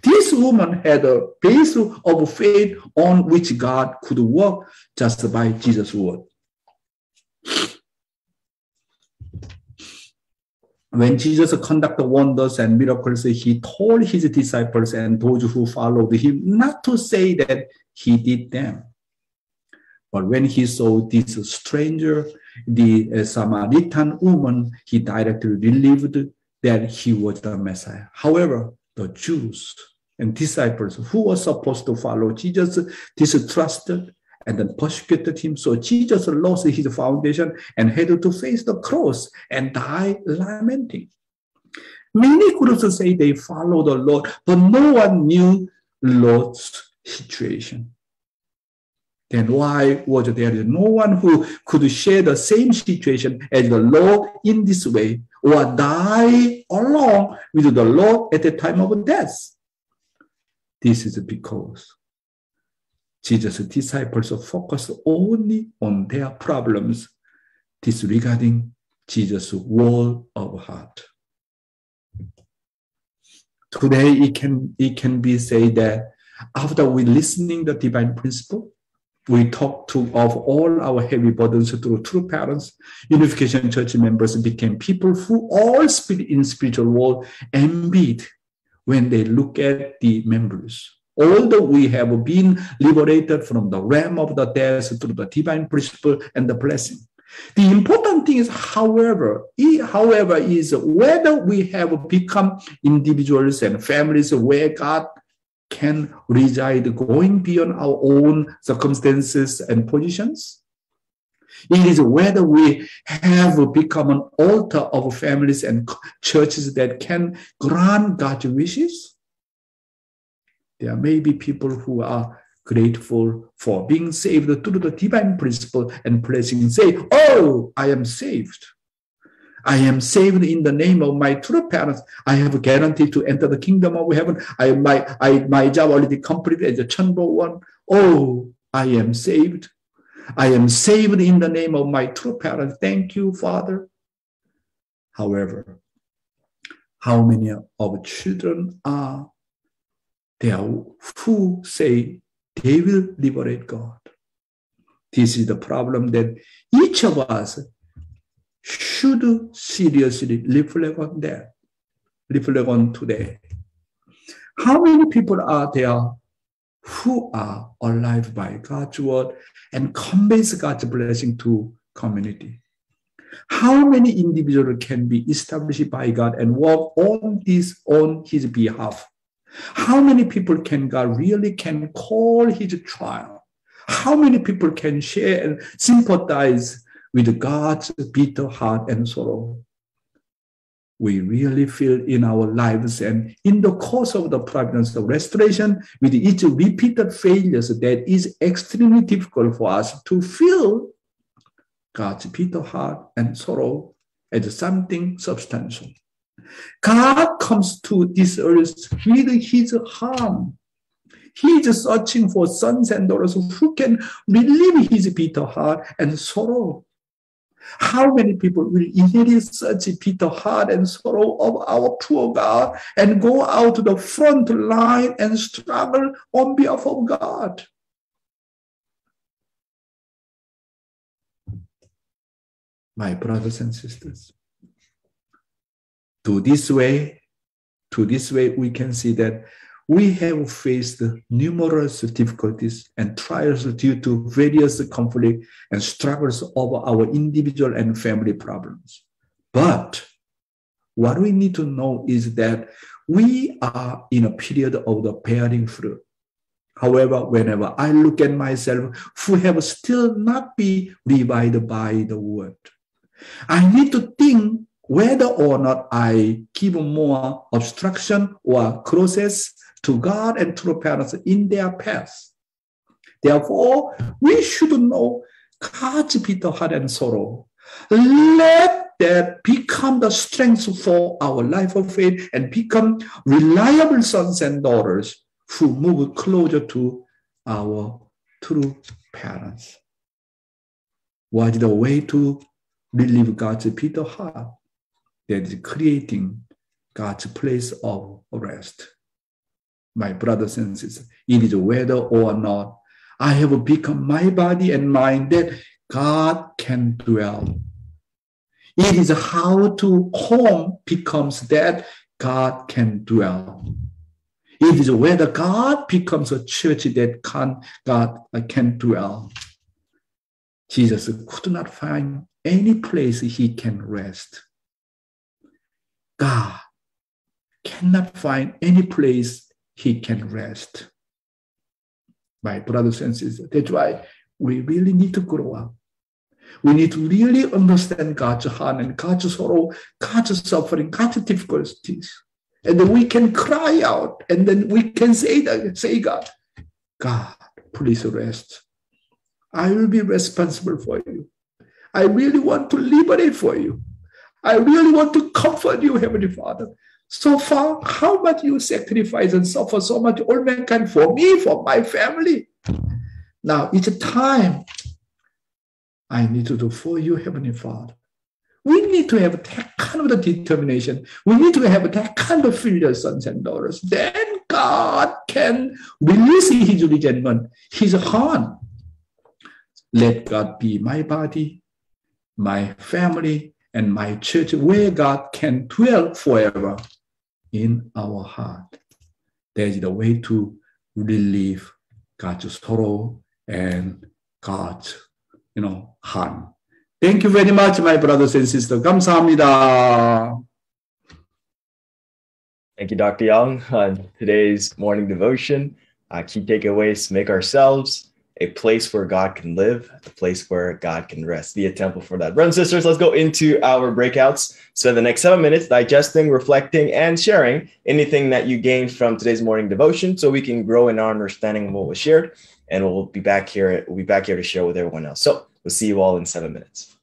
F: This woman had a base of faith on which God could work just by Jesus' word. When Jesus conducted wonders and miracles, he told his disciples and those who followed him not to say that he did them. But when he saw this stranger the uh, Samaritan woman, he directly believed that he was the Messiah. However, the Jews and disciples who were supposed to follow Jesus distrusted and then persecuted him. So Jesus lost his foundation and had to face the cross and die lamenting. Many groups say they follow the Lord, but no one knew Lord's situation then why was there no one who could share the same situation as the Lord in this way or die along with the Lord at the time of death? This is because Jesus' disciples focused only on their problems, disregarding Jesus' word of heart. Today, it can, it can be said that after we listening the divine principle, we talk to of all our heavy burdens through true parents. Unification Church members became people who all spirit in spiritual world envied when they look at the members. Although we have been liberated from the realm of the death through the divine principle and the blessing. The important thing is, however, however, is whether we have become individuals and families where God can reside going beyond our own circumstances and positions. It is whether we have become an altar of families and churches that can grant God's wishes. There may be people who are grateful for being saved through the divine principle and blessing, say, Oh, I am saved. I am saved in the name of my true parents. I have a guarantee to enter the kingdom of heaven. I my I my job already completed as a chamber one. Oh, I am saved. I am saved in the name of my true parents. Thank you, Father. However, how many of children are there who say they will liberate God? This is the problem that each of us should seriously reflect on that. Reflect on today. How many people are there who are alive by God's word and conveys God's blessing to community? How many individuals can be established by God and work on this on his behalf? How many people can God really can call his child? How many people can share and sympathize with God's bitter heart and sorrow? We really feel in our lives and in the course of the providence of restoration, with each repeated failures, that is extremely difficult for us to feel God's bitter heart and sorrow as something substantial. God comes to this earth with his han. He is searching for sons and daughters who can relieve his bitter heart and sorrow. How many people will inherit such a bitter heart and sorrow of our poor God and go out to the front line and struggle on behalf of God? My brothers and sisters, to this way, to this way, we can see that we have faced numerous difficulties and trials due to various conflicts and struggles over our individual and family problems. But what we need to know is that we are in a period of the bearing fruit. However, whenever I look at myself who have still not been revived by the word, I need to think whether or not I give more obstruction or crosses to God and to the parents in their path. Therefore, we should know God's bitter heart and sorrow. Let that become the strength for our life of faith and become reliable sons and daughters who move closer to our true parents. What is the way to relieve God's bitter heart that is creating God's place of rest? My brothers and sisters, it is whether or not I have become my body and mind that God can dwell. It is how to home becomes that God can dwell. It is whether God becomes a church that can, God can dwell. Jesus could not find any place he can rest. God cannot find any place he can rest. My brothers and sisters, that's why we really need to grow up. We need to really understand God's heart and God's sorrow, God's suffering, God's difficulties. And then we can cry out and then we can say that, say, God, God, please rest. I will be responsible for you. I really want to liberate for you. I really want to comfort you, Heavenly Father. So far, how much you sacrifice and suffer so much, all mankind, for me, for my family. Now it's a time I need to do for you, Heavenly Father. We need to have that kind of determination. We need to have that kind of filial sons and daughters. Then God can release His resentment, His heart. Let God be my body, my family, and my church where God can dwell forever in our heart. That is the way to relieve God's sorrow and God's, you know, han. Thank you very much, my brothers and sisters. 감사합니다.
A: Thank you, Dr. Yong. On today's morning devotion, uh, key takeaways to make ourselves a place where God can live, a place where God can rest. Be a temple for that. Brothers and sisters, let's go into our breakouts. Spend the next seven minutes digesting, reflecting, and sharing anything that you gained from today's morning devotion so we can grow in our understanding of what was shared. And we'll be back here. We'll be back here to share with everyone else. So we'll see you all in seven minutes.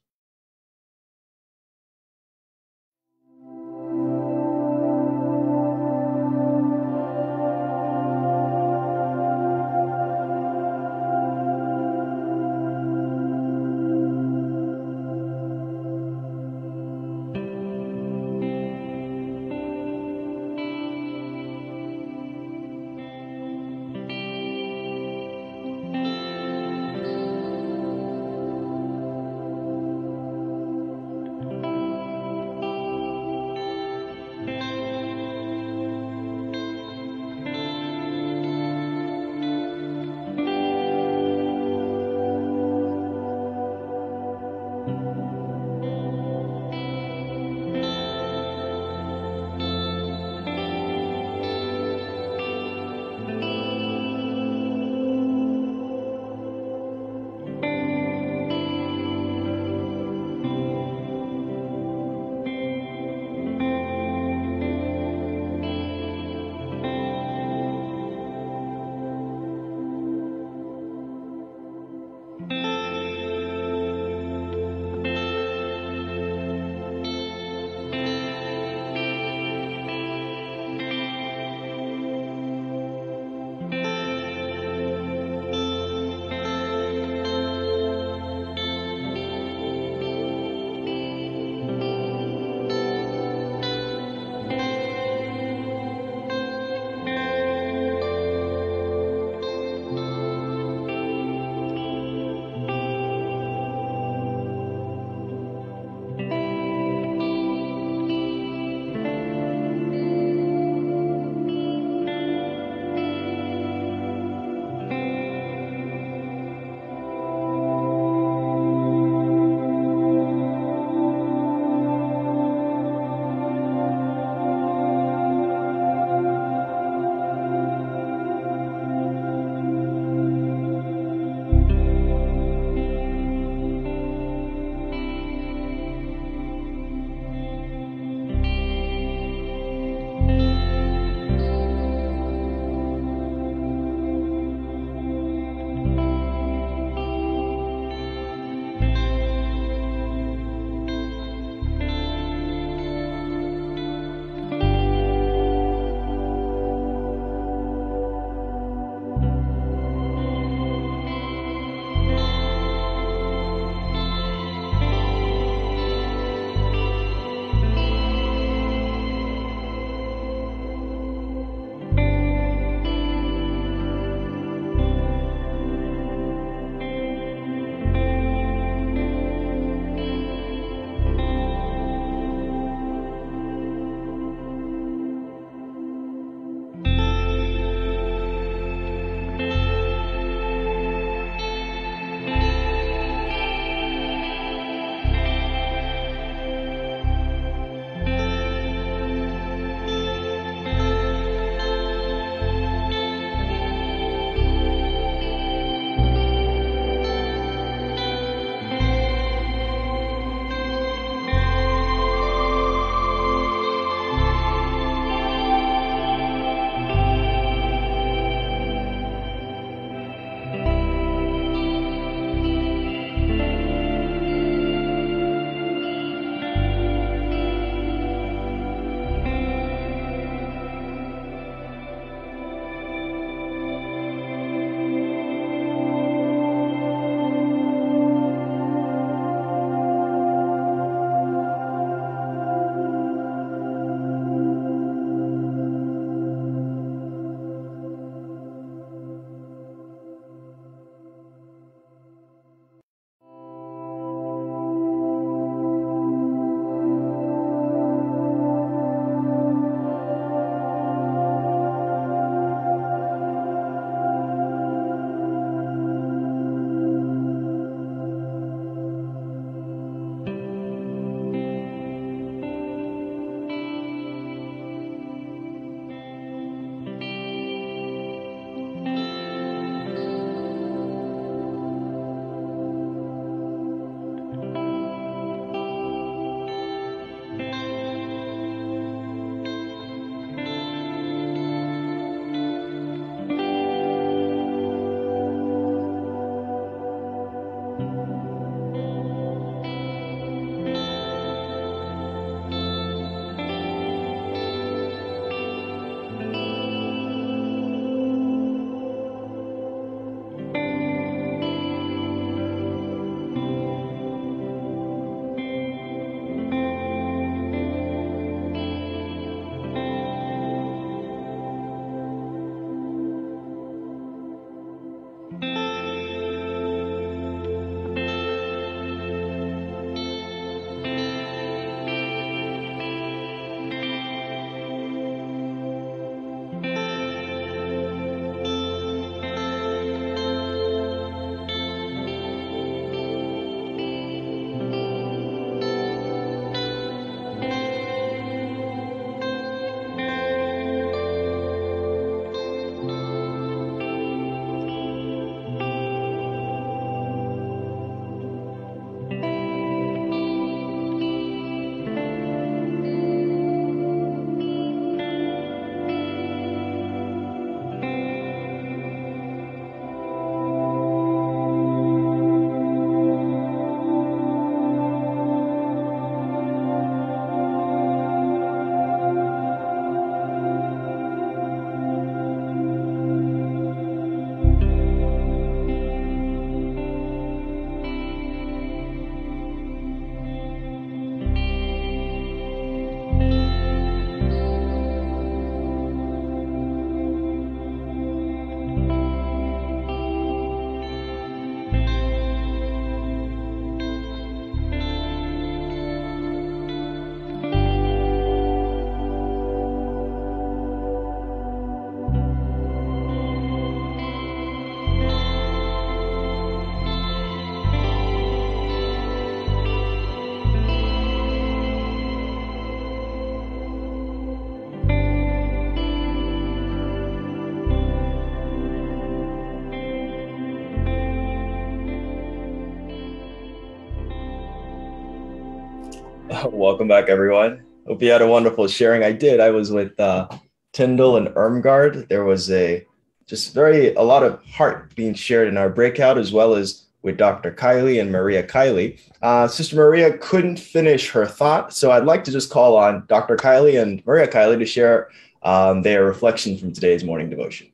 A: Welcome back, everyone. Hope you had a wonderful sharing. I did. I was with uh, Tyndall and Ermgard. There was a just very a lot of heart being shared in our breakout, as well as with Dr. Kylie and Maria Kylie. Uh, Sister Maria couldn't finish her thought, so I'd like to just call on Dr. Kylie and Maria Kylie to share um, their reflections from today's morning devotion.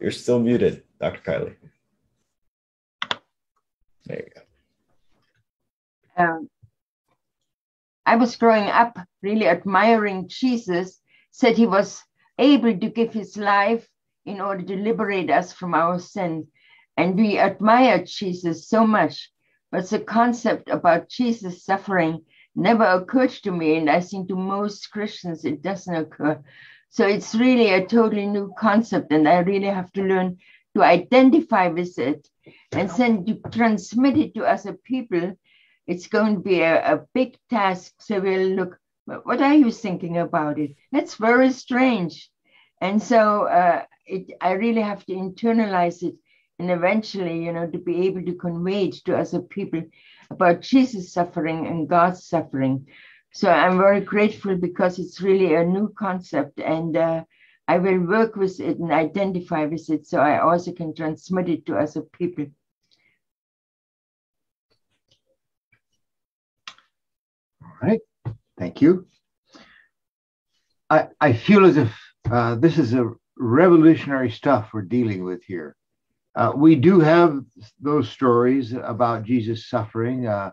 A: You're still muted, Dr. Kylie. There you
H: go. Um, I was growing up really admiring Jesus, said he was able to give his life in order to liberate us from our sin. And we admired Jesus so much. But the concept about Jesus suffering never occurred to me. And I think to most Christians, it doesn't occur. So it's really a totally new concept, and I really have to learn to identify with it and then to transmit it to other people. It's going to be a, a big task. So we'll look, what are you thinking about it? That's very strange. And so uh, it, I really have to internalize it and eventually, you know, to be able to convey it to other people about Jesus' suffering and God's suffering. So I'm very grateful because it's really a new concept and uh, I will work with it and identify with it so I also can transmit it to other people.
I: All right, thank you. I, I feel as if uh, this is a revolutionary stuff we're dealing with here. Uh, we do have those stories about Jesus suffering, uh,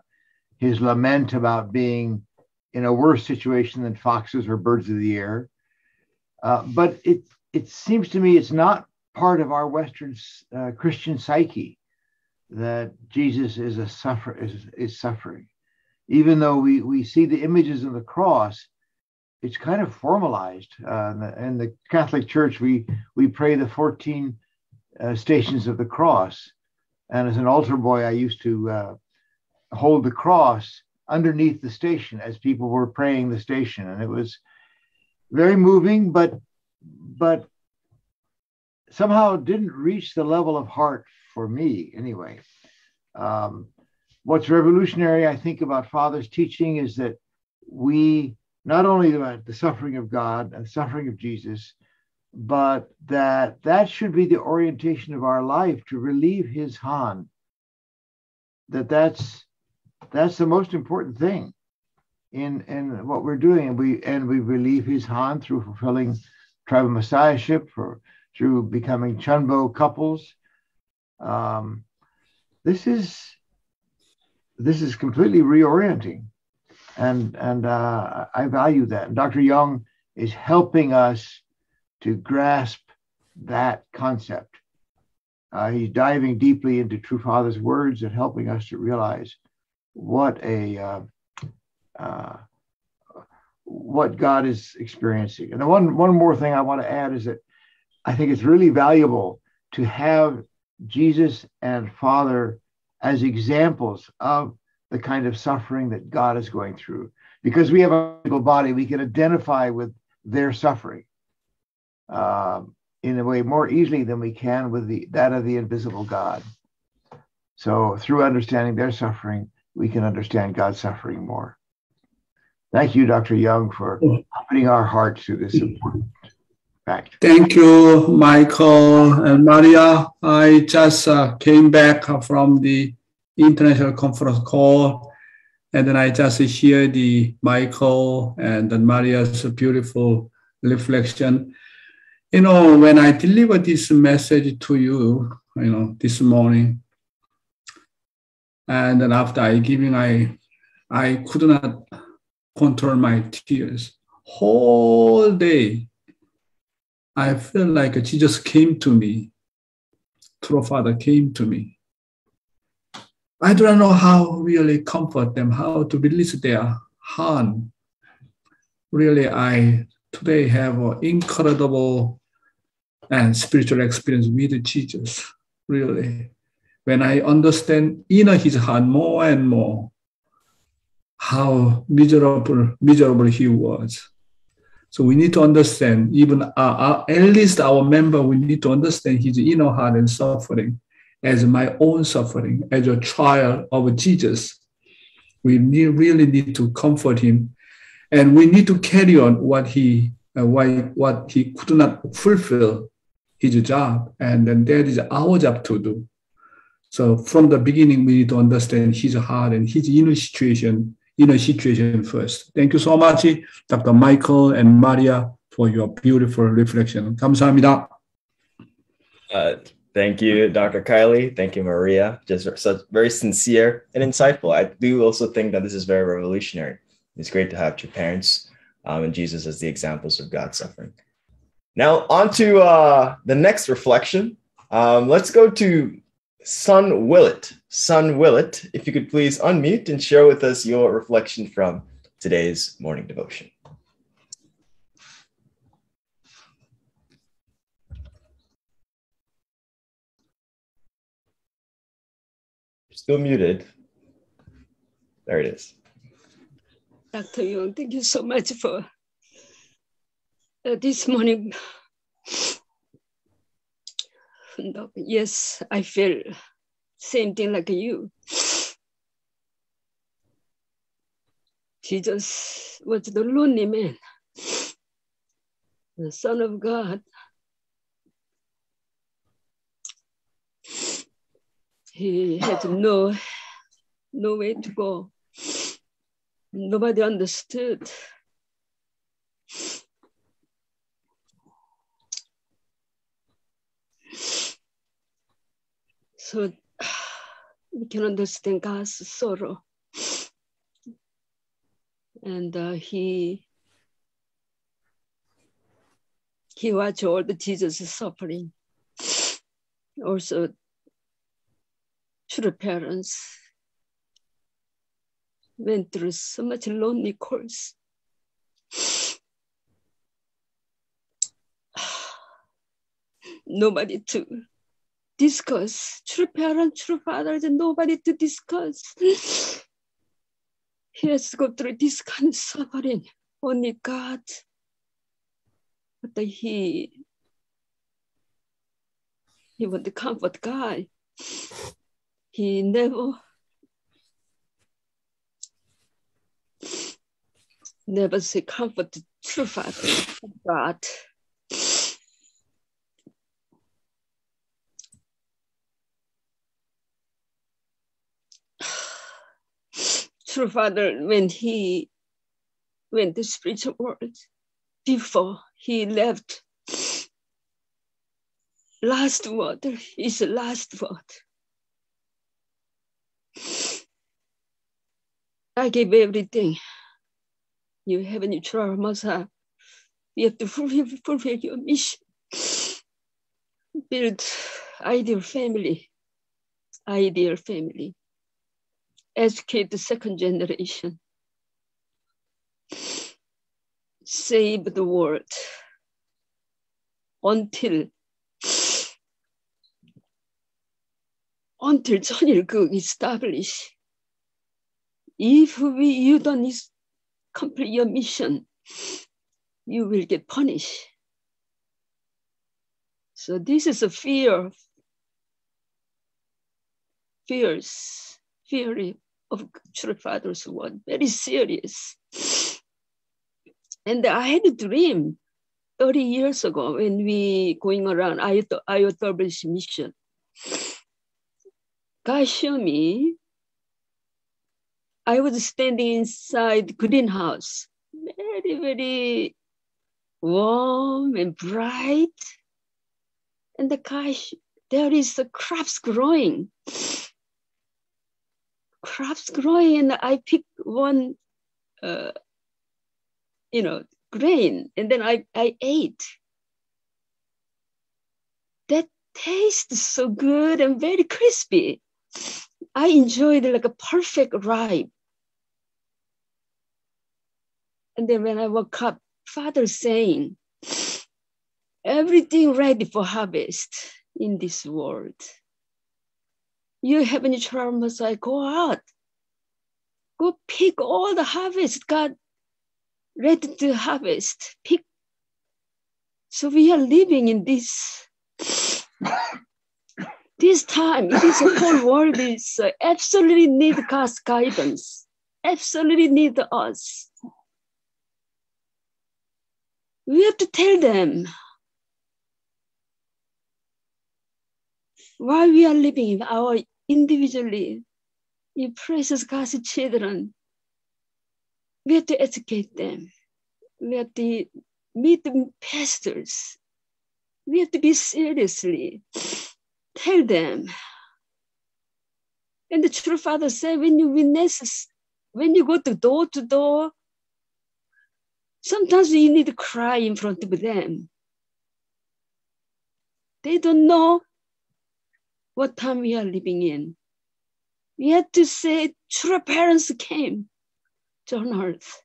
I: his lament about being in a worse situation than foxes or birds of the air. Uh, but it it seems to me it's not part of our Western uh, Christian psyche that Jesus is a suffer is, is suffering, even though we we see the images of the cross. It's kind of formalized. Uh, in, the, in, the, Catholic Church, we we pray the 14 uh, stations of the cross, and as an altar boy, I used to uh, hold the cross underneath the station as people were praying the station. And it was very moving but but somehow didn't reach the level of heart for me anyway. Um, what's revolutionary i think about father's teaching is that we not only about the suffering of god and suffering of jesus but that that should be the orientation of our life to relieve his han that that's that's the most important thing in in what we're doing. And we and we relieve his Han through fulfilling tribal messiahship, for through becoming Chunbo couples. Um, this is this is completely reorienting, and and uh, I value that. And Dr. Yong is helping us to grasp that concept. Uh, he's diving deeply into True Father's words and helping us to realize what a uh, uh, what God is experiencing. And one one more thing I want to add is that I think it's really valuable to have Jesus and Father as examples of the kind of suffering that God is going through. Because we have a physical body, we can identify with their suffering um, in a way more easily than we can with the that of the invisible God. So through understanding their suffering, we can understand God's suffering more. Thank you, Dr. Yong, for opening our hearts to this important fact.
F: Thank you, Michael and Maria. I just uh, came back from the international conference call, and then I just hear the Michael and Maria's beautiful reflection. You know, when I deliver this message to you, you know, this morning, and then after I giving, I I could not control my tears. Whole day, I felt like Jesus came to me. True Father came to me. I don't know how really comfort them, how to release their heart. Really, I today have an incredible and spiritual experience with Jesus. Really, when I understand inner his heart more and more, how miserable, miserable he was. So we need to understand, even our, our, at least our member, we need to understand his inner heart and suffering as my own suffering, as a child of Jesus. We need, really need to comfort him, and we need to carry on what he uh, why what he could not fulfill his job, and then that is our job to do. So from the beginning, we need to understand his heart and his inner situation, inner situation first. Thank you so much, Dr. Michael and Maria, for your beautiful reflection. 감사합니다.
A: Uh, thank you, Dr. Kylie. Thank you, Maria. Just such very sincere and insightful. I do also think that this is very revolutionary. It's great to have your parents um, and Jesus as the examples of God's suffering. Now, on to uh, the next reflection. Um, let's go to Son Willett. Son Willett, if you could please unmute and share with us your reflection from today's morning devotion. Still muted. There it is.
J: Dr. Yong, thank you so much for uh, this morning. Yes, I feel same thing like you. Jesus was the lonely man, the Son of God. He had no no way to go. Nobody understood. So we can understand God's sorrow. And uh, he he watched all the Jesus suffering. Also, true parents went through so much lonely course. Nobody to discuss. True parents, true fathers, and nobody to discuss. he has to go through this kind of suffering. Only God. But he he was the comfort guy. He never never say comfort the true father God. True father, when he went to spiritual world, before he left, last word is the last word. I gave everything you have a any traumas, you have to fulfill, fulfill your mission. Build ideal family, ideal family. Educate the second generation. Save the world until until Cheon Il Guk is established. If we, you don't complete your mission, you will get punished. So this is a fear, fears, theory of true father's word, very serious. And I had a dream 30 years ago when we going around IOW's mission. God showed me I was standing inside greenhouse, very, very warm and bright. And the gosh, there is the crops growing. Crops growing, and I picked one, uh, you know, grain, and then I, I ate. That tastes so good and very crispy. I enjoyed like a perfect ripe. And then when I woke up, Father saying, everything ready for harvest in this world. You have any traumas, I go out. Go pick all the harvest God ready to harvest, pick. So we are living in this this time. This whole world is uh, absolutely need God's guidance. Absolutely need us. We have to tell them why we are living in our individually in precious God's children. We have to educate them. We have to meet the pastors. We have to be seriously tell them. And the true father said, when you witness, when you go to door to door, sometimes you need to cry in front of them. They don't know what time we are living in. We have to say, true parents came to on earth.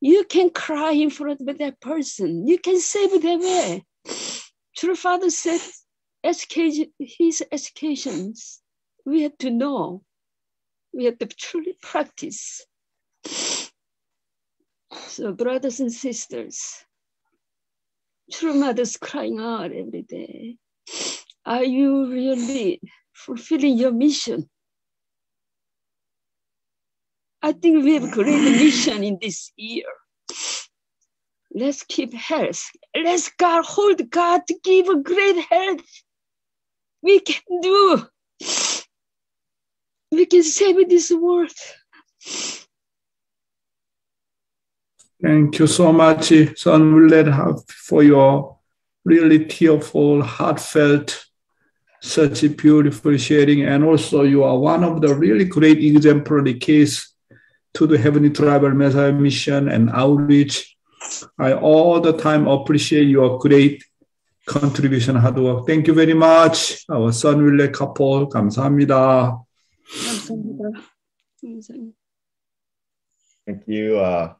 J: You can cry in front of that person. You can save their way. True Father said, education, his educations, we have to know. We have to truly practice. So, brothers and sisters, true mothers crying out every day. Are you really fulfilling your mission? I think we have a great mission in this year. Let's keep health. Let's God hold God to give a great health. We can do. We can save this world.
F: Thank you so much, Son Willett, for your really tearful, heartfelt, such a beautiful sharing. And also, you are one of the really great exemplary case to the Heavenly Tribal Messiah Mission and outreach. I all the time appreciate your great contribution, hard work. Thank you very much. Our son Willett couple, 감사합니다.
J: 감사합니다. 감사합니다.
A: Thank you, uh,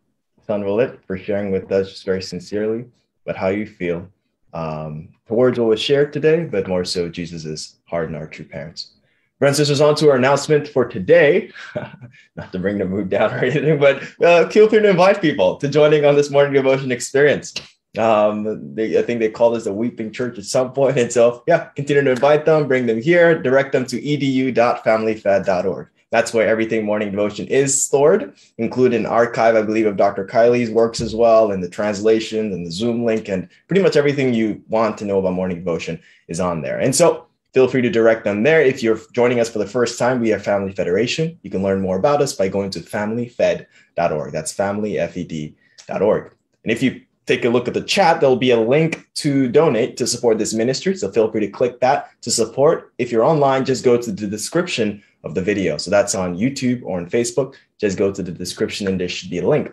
A: Son Willett, for sharing with us just very sincerely about how you feel um, towards what was shared today, but more so Jesus' heart and our true parents. Brothers and sisters, on to our announcement for today. Not to bring the mood down or anything, but uh, feel free to invite people to joining on this morning devotion experience. Um, they, I think they call this a weeping church at some point. And so, yeah, continue to invite them, bring them here, direct them to edu.familyfed.org. That's where everything morning devotion is stored, include an archive, I believe, of Dr. Kylie's works as well, and the translations and the Zoom link, and pretty much everything you want to know about morning devotion is on there. And so feel free to direct them there. If you're joining us for the first time, we have Family Federation. You can learn more about us by going to familyfed.org. That's familyfed.org. And if you take a look at the chat, there'll be a link to donate to support this ministry. So feel free to click that to support. If you're online, just go to the description of the video. So that's on YouTube or on Facebook. Just go to the description and there should be a link.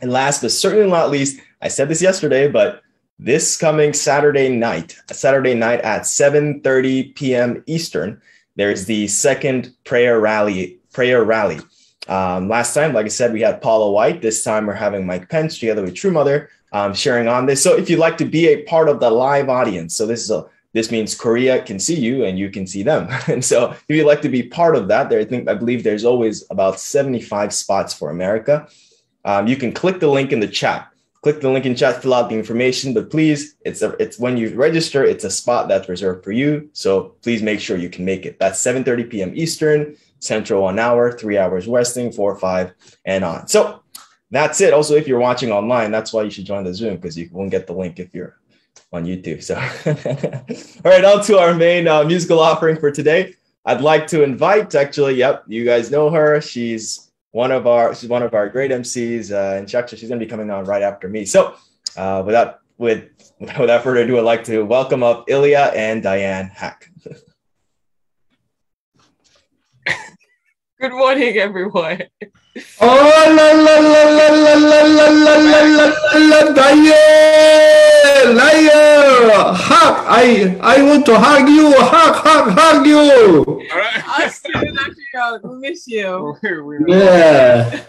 A: And last but certainly not least, I said this yesterday, but this coming Saturday night, Saturday night at 7:30 p.m. Eastern, there's the second prayer rally. Prayer rally. Um, last time, like I said, we had Paula White. This time, we're having Mike Pence together with True Mother um, sharing on this. So, if you'd like to be a part of the live audience, so this is a this means Korea can see you and you can see them. And so, if you'd like to be part of that, there I think I believe there's always about 75 spots for America. Um, you can click the link in the chat click the link in chat, fill out the information. But please, it's a, it's when you register, it's a spot that's reserved for you. So please make sure you can make it. That's 7:30 p.m. Eastern, Central one hour, three hours Western, four, five, and on. So that's it. Also, if you're watching online, that's why you should join the Zoom because you won't get the link if you're on YouTube. So, all right, on to our main uh, musical offering for today. I'd like to invite, actually, yep, you guys know her. She's one of our she's one of our great MCs, uh, and she actually she's going to be coming on right after me. So, uh, without with without further ado, I'd like to welcome up Ilya and Diane Hack.
K: Good morning, everyone.
F: Oh la la la la la la la la la la la Diane, Diane, hug! I I want to hug you, hug, hug, hug you.
K: All right. Us too, Dr. Yong. We miss you.
F: Yeah.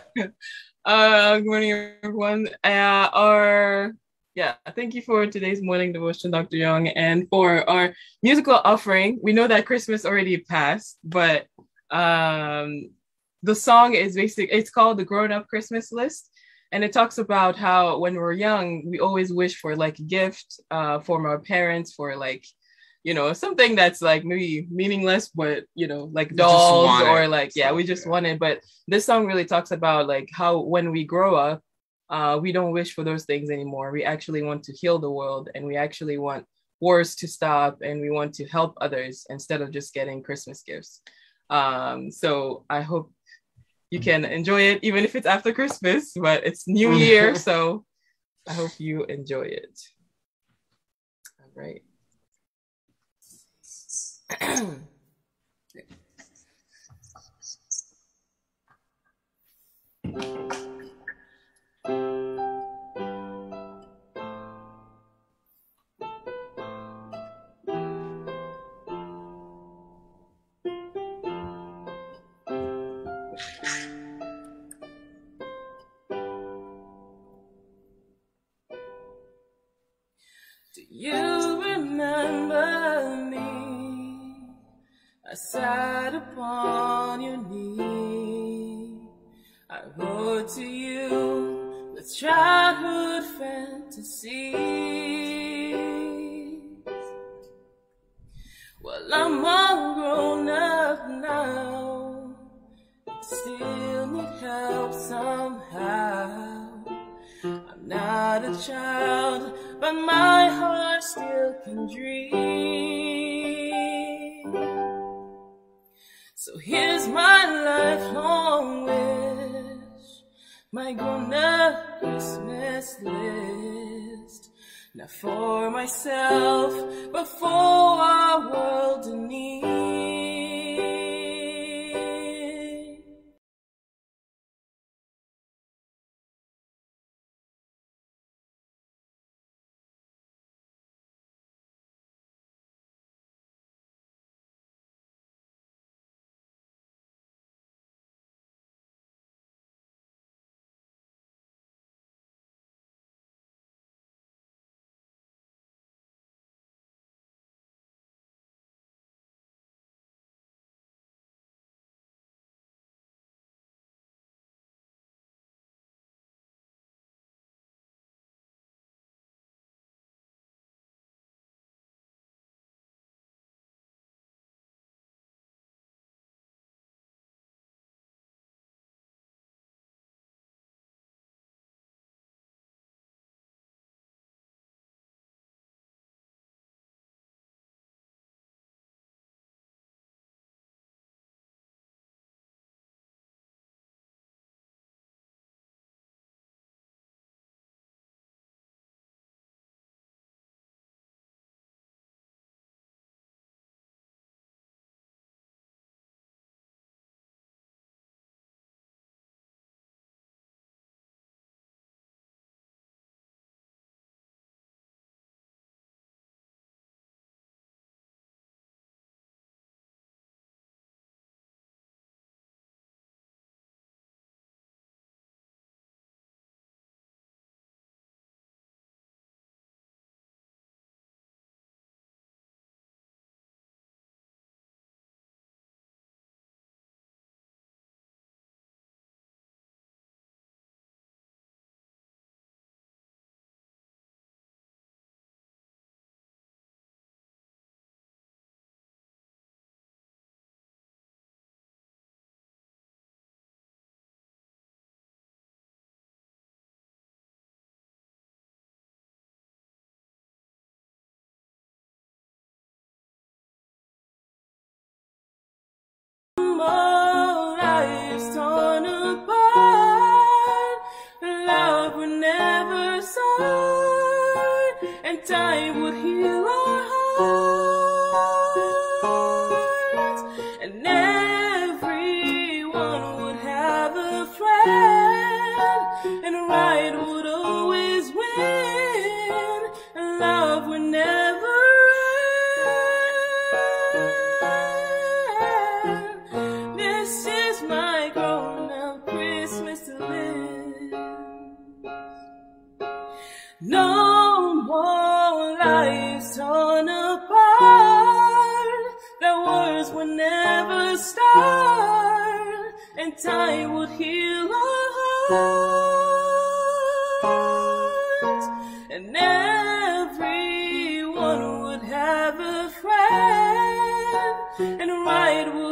K: uh, good morning, everyone. Uh, our yeah, thank you for today's morning devotion, Dr. Yong, and for our musical offering. We know that Christmas already passed, but um, the song is basic. It's called the Grown Up Christmas List, and it talks about how when we're young, we always wish for like a gift uh, from our parents for like, you know, something that's like maybe meaningless, but you know, like dolls or like, yeah, we just want it. But this song really talks about like how when we grow up, uh, we don't wish for those things anymore. We actually want to heal the world and we actually want wars to stop and we want to help others instead of just getting Christmas gifts. Um, so I hope you can enjoy it even if it's after Christmas, but it's New Year, so I hope you enjoy it. All right. Do sat upon your knee. I wrote to you with childhood fantasies. Well, I'm all grown up now. Still need help somehow. I'm not a child, but my heart still can dream. Here's my lifelong wish, my grown-up Christmas list. Not for myself, but for our world in need. Time would heal Time I would heal our hearts, and everyone would have a friend, and right would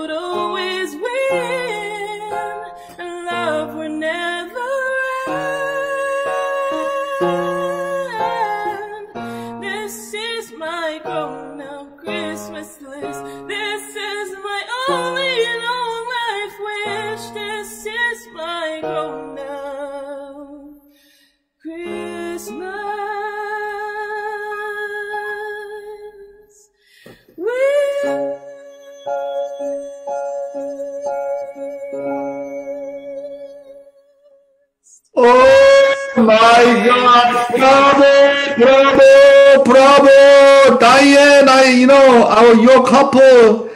K: my
F: God! Bravo! Bravo! Bravo! Diane, I, you know, our your couple.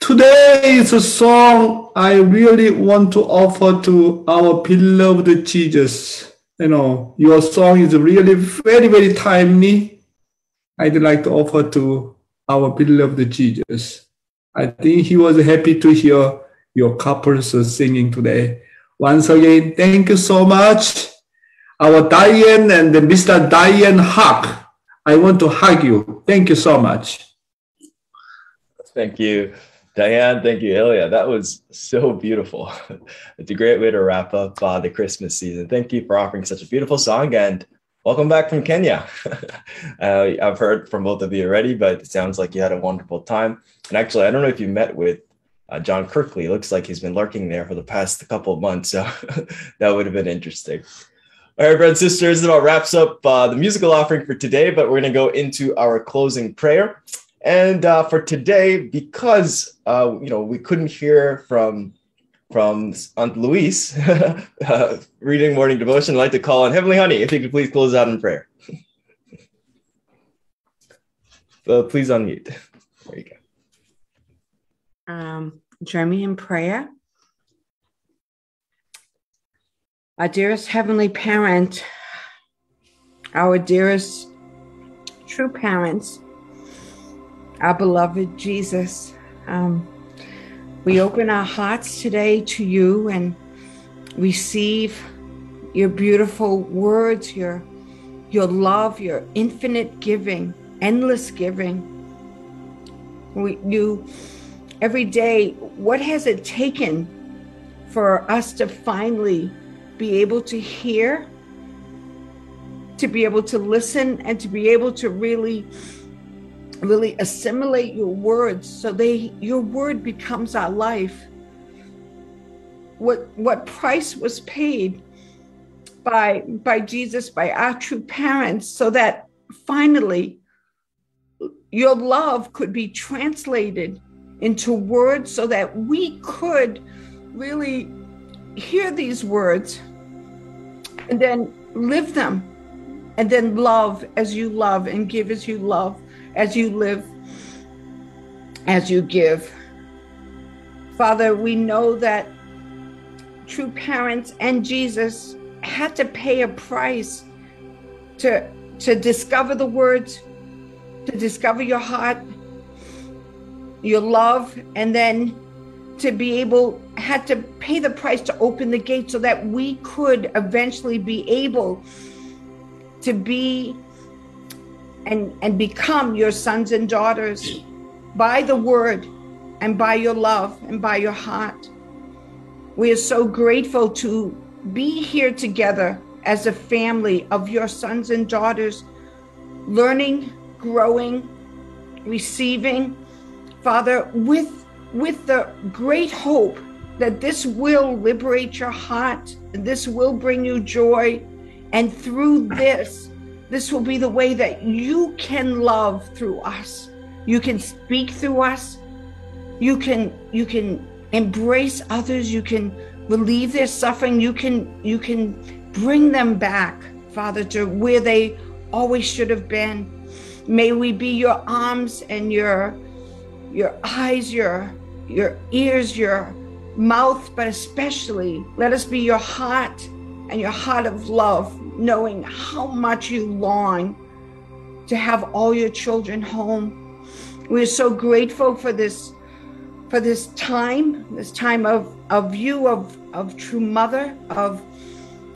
F: Today is a song I really want to offer to our beloved Jesus. You know, your song is really very, very timely. I'd like to offer to our beloved Jesus. I think he was happy to hear your couples singing today. Once again, thank you so much. Our Diane and Mr. Diane Hug. I want to hug you. Thank you so much.
A: Thank you, Diane. Thank you, Ilya. That was so beautiful. It's a great way to wrap up uh, the Christmas season. Thank you for offering such a beautiful song and welcome back from Kenya. uh, I've heard from both of you already, but it sounds like you had a wonderful time. And actually, I don't know if you met with uh, John Kirkley. It looks like he's been lurking there for the past couple of months. So that would have been interesting. All right, brothers and sisters, that about wraps up uh, the musical offering for today, but we're going to go into our closing prayer. And uh, for today, because uh, you know we couldn't hear from from Aunt Louise uh, reading morning devotion, I'd like to call on Heavenly Honey if you could please close out in prayer. so please unmute. There you go.
L: um, join me in prayer. Our dearest Heavenly Parent, our dearest true parents, our beloved Jesus, um, we open our hearts today to you and receive your beautiful words, your, your love, your infinite giving, endless giving. We, you every day, what has it taken for us to finally be able to hear, to be able to listen, and to be able to really, really assimilate your words so they your word becomes our life. What what price was paid by by Jesus, by our true parents, so that finally your love could be translated into words so that we could really hear these words and then live them and then love as you love and give as you love as you live as you give. Father we know that true parents and jesus had to pay a price to to discover the words to discover your heart your love and then to be able had to pay the price to open the gate so that we could eventually be able to be and and become your sons and daughters by the word and by your love and by your heart. We are so grateful to be here together as a family of your sons and daughters learning growing receiving father with with the great hope that this will liberate your heart, this will bring you joy, and through this, this will be the way that you can love through us. You can speak through us. You can you can embrace others. You can relieve their suffering. You can you can bring them back, Father, to where they always should have been. May we be your arms and your your eyes, your your ears, your mouth, but especially let us be your heart and your heart of love, knowing how much you long to have all your children home. We're so grateful for this for this time, this time of of you of of true mother of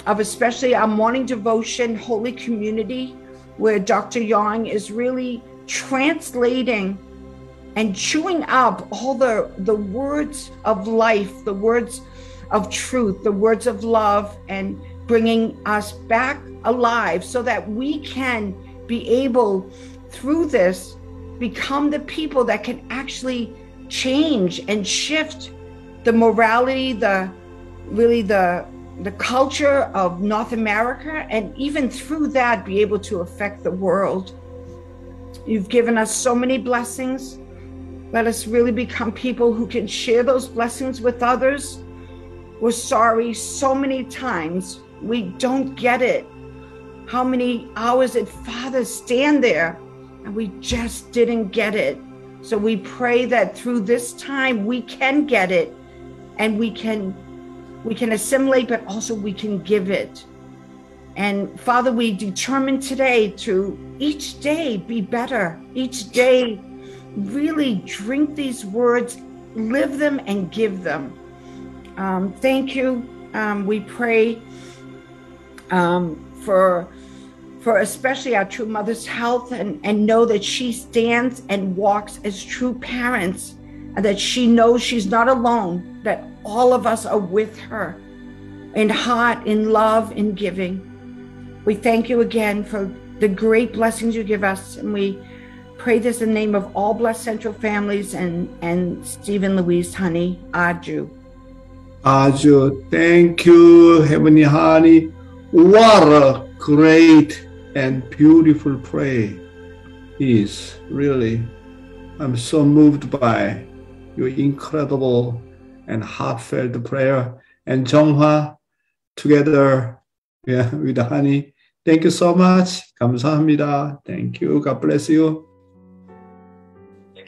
L: of especially our morning devotion, holy community, where Dr. Yong is really translating and chewing up all the, the words of life, the words of truth, the words of love, and bringing us back alive so that we can be able, through this, become the people that can actually change and shift the morality, the really the the culture of North America, and even through that, be able to affect the world. You've given us so many blessings. Let us really become people who can share those blessings with others. We're sorry so many times we don't get it. How many hours did Father stand there and we just didn't get it? So we pray that through this time we can get it and we can we can assimilate, but also we can give it. And Father, we determine today to each day be better, each day really drink these words, live them, and give them. Um, thank you. Um, we pray um, for for especially our true mother's health and, and know that she stands and walks as true parents and that she knows she's not alone, that all of us are with her in heart, in love, in giving. We thank you again for the great blessings you give us, and we pray this in the name of all blessed central families and, and Stephen Louise Honey, Aju.
F: Aju, thank you, Heavenly Honey. What a great and beautiful prayer is really. I'm so moved by your incredible and heartfelt prayer. And Jonghwa, together yeah, with Honey, thank you so much. 감사합니다. Thank you. God bless you.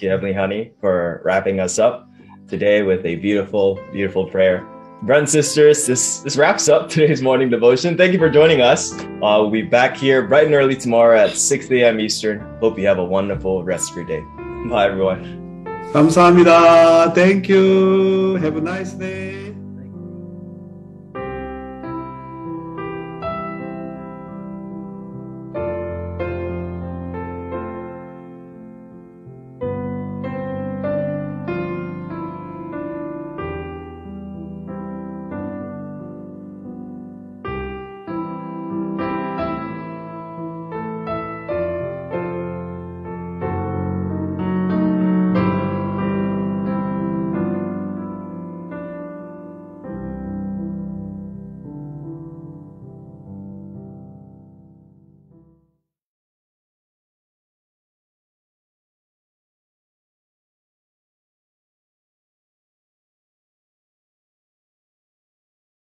A: Heavenly, Honey for wrapping us up today with a beautiful, beautiful prayer. Brothers and sisters, this, this wraps up today's morning devotion. Thank you for joining us. Uh, we'll be back here bright and early tomorrow at 6 a.m. Eastern. Hope you have a wonderful rest of your day. Bye, everyone.
F: Thank you. Have a nice day.